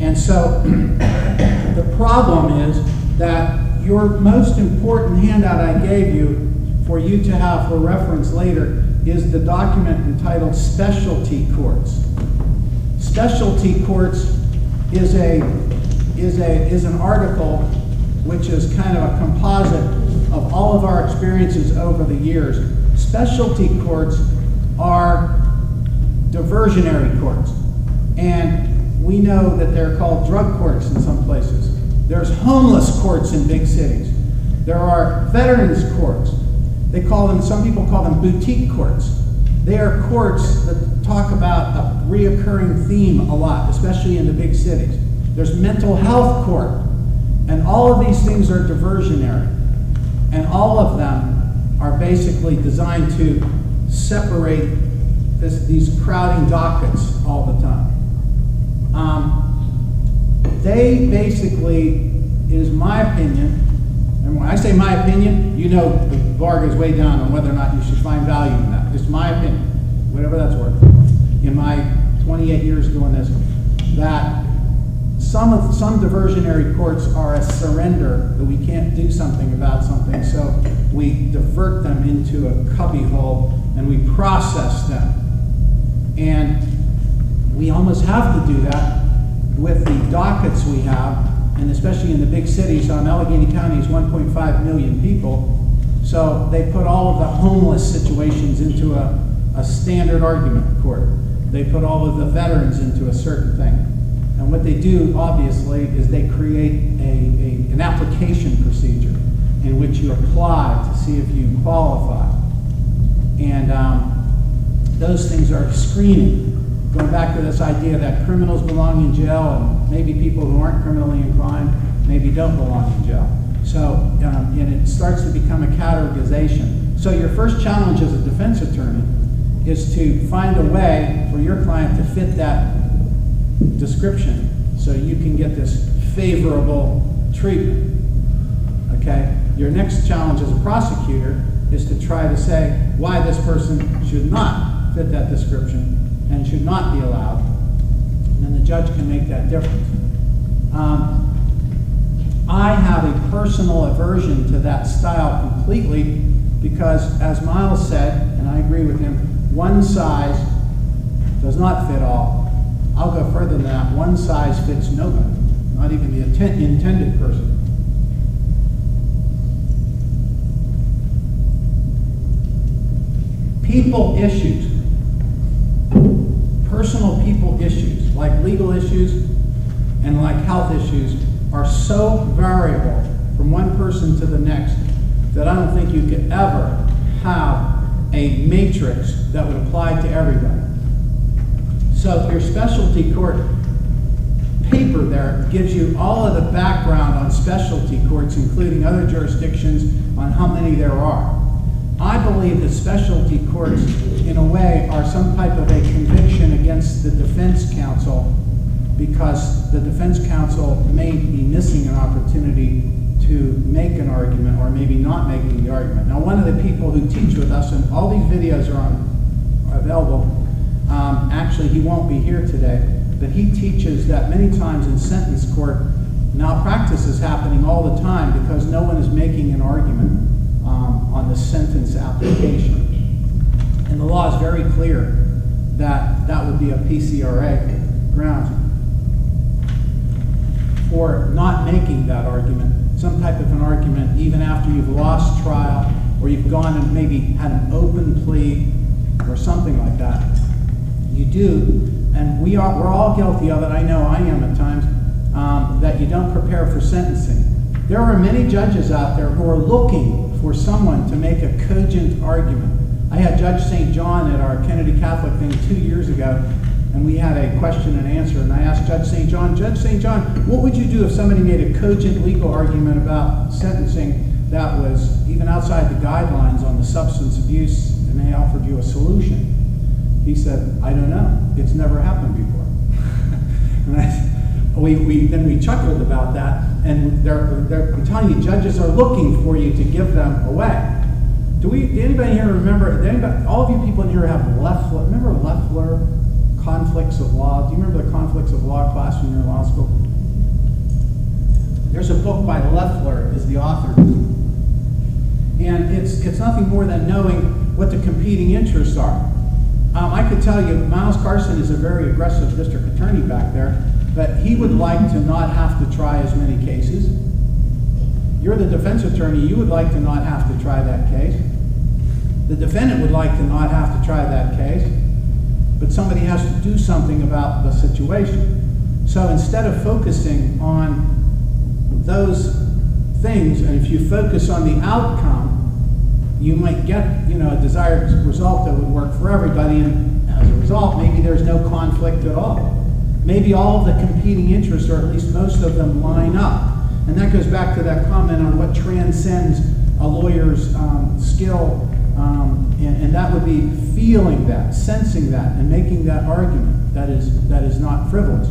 Speaker 2: And so, the problem is that your most important handout I gave you for you to have for reference later is the document entitled Specialty Courts. Specialty Courts is a is a is an article which is kind of a composite of all of our experiences over the years. Specialty courts are diversionary courts. And we know that they're called drug courts in some places. There's homeless courts in big cities. There are veterans courts. They call them, some people call them boutique courts. They are courts that talk about a reoccurring theme a lot, especially in the big cities. There's mental health court. And all of these things are diversionary. And all of them are basically designed to separate this, these crowding dockets all the time. Um, they basically, it is my opinion, and when I say my opinion, you know the bar goes way down on whether or not you should find value in that. It's my opinion, whatever that's worth. In my 28 years doing this, that some of some diversionary courts are a surrender that we can't do something about something, so we divert them into a cubbyhole and we process them. And we almost have to do that with the dockets we have, and especially in the big cities. Um, Allegheny County is 1.5 million people, so they put all of the homeless situations into a, a standard argument court. They put all of the veterans into a certain thing. And what they do, obviously, is they create a, a, an application procedure in which you apply to see if you qualify. And um, those things are screening. Going back to this idea that criminals belong in jail and maybe people who aren't criminally inclined maybe don't belong in jail. So, um, and it starts to become a categorization. So your first challenge as a defense attorney is to find a way for your client to fit that description so you can get this favorable treatment. Okay? Your next challenge as a prosecutor is to try to say why this person should not fit that description and should not be allowed. And then the judge can make that difference. Um, I have a personal aversion to that style completely because, as Miles said, and I agree with him, one size does not fit all. I'll go further than that. One size fits nobody, not even the intended person. People issues, personal people issues, like legal issues and like health issues, are so variable from one person to the next that I don't think you could ever have a matrix that would apply to everybody. So your specialty court paper there gives you all of the background on specialty courts, including other jurisdictions, on how many there are. I believe that specialty courts, in a way, are some type of a conviction against the defense counsel because the defense counsel may be missing an opportunity to make an argument or maybe not making the argument. Now, one of the people who teach with us, and all these videos are on are available. Um, actually, he won't be here today, but he teaches that many times in sentence court, malpractice is happening all the time because no one is making an argument um, on the sentence application. And the law is very clear that that would be a PCRA ground for not making that argument, some type of an argument, even after you've lost trial or you've gone and maybe had an open plea or something like that. You do, and we are, we're all guilty of it, I know I am at times, um, that you don't prepare for sentencing. There are many judges out there who are looking for someone to make a cogent argument. I had Judge St. John at our Kennedy Catholic thing two years ago, and we had a question and answer, and I asked Judge St. John, Judge St. John, what would you do if somebody made a cogent legal argument about sentencing that was even outside the guidelines on the substance abuse, and they offered you a solution? He said, I don't know. It's never happened before. and I, we, we, then we chuckled about that, and they're, they're, I'm telling you, judges are looking for you to give them away. Do we? Did anybody here remember? Anybody, all of you people in here have Leflar. Remember Leflar? Conflicts of Law. Do you remember the Conflicts of Law class when you were in law school? There's a book by Leflar, is the author, and it's it's nothing more than knowing what the competing interests are. Um, I could tell you, Miles Karson is a very aggressive district attorney back there, but he would like to not have to try as many cases. You're the defense attorney, you would like to not have to try that case. The defendant would like to not have to try that case, but somebody has to do something about the situation. So instead of focusing on those things, and if you focus on the outcome, you might get, you know, a desired result that would work for everybody, and as a result, maybe there's no conflict at all. Maybe all the competing interests, or at least most of them, line up. And that goes back to that comment on what transcends a lawyer's um, skill, um, and, and that would be feeling that, sensing that, and making that argument that is, that is not frivolous.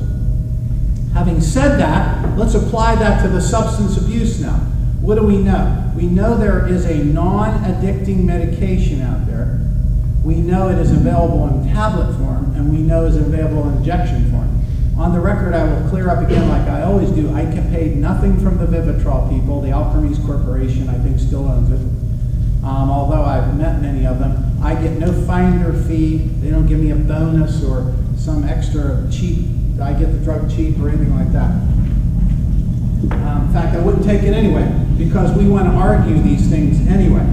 Speaker 2: Having said that, let's apply that to the substance abuse now. What do we know? We know there is a non-addicting medication out there. We know it is available in tablet form, and we know it is available in injection form. On the record, I will clear up again like I always do. I paid nothing from the Vivitrol people. The Alkermes Corporation, I think, still owns it. Um, although I've met many of them. I get no finder fee. They don't give me a bonus or some extra cheap, I get the drug cheap or anything like that. Um, in fact, I wouldn't take it anyway because we want to argue these things anyway.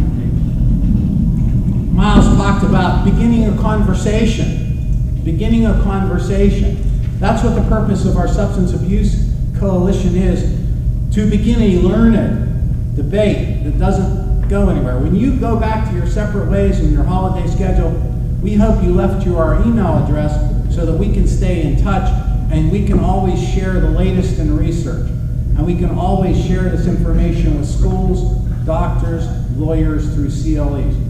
Speaker 2: Miles talked about beginning a conversation. Beginning a conversation. That's what the purpose of our Substance Abuse Coalition is, to begin a learned debate that doesn't go anywhere. When you go back to your separate ways and your holiday schedule, we hope you left you our email address so that we can stay in touch and we can always share the latest in research. And we can always share this information with schools, doctors, lawyers through CLEs.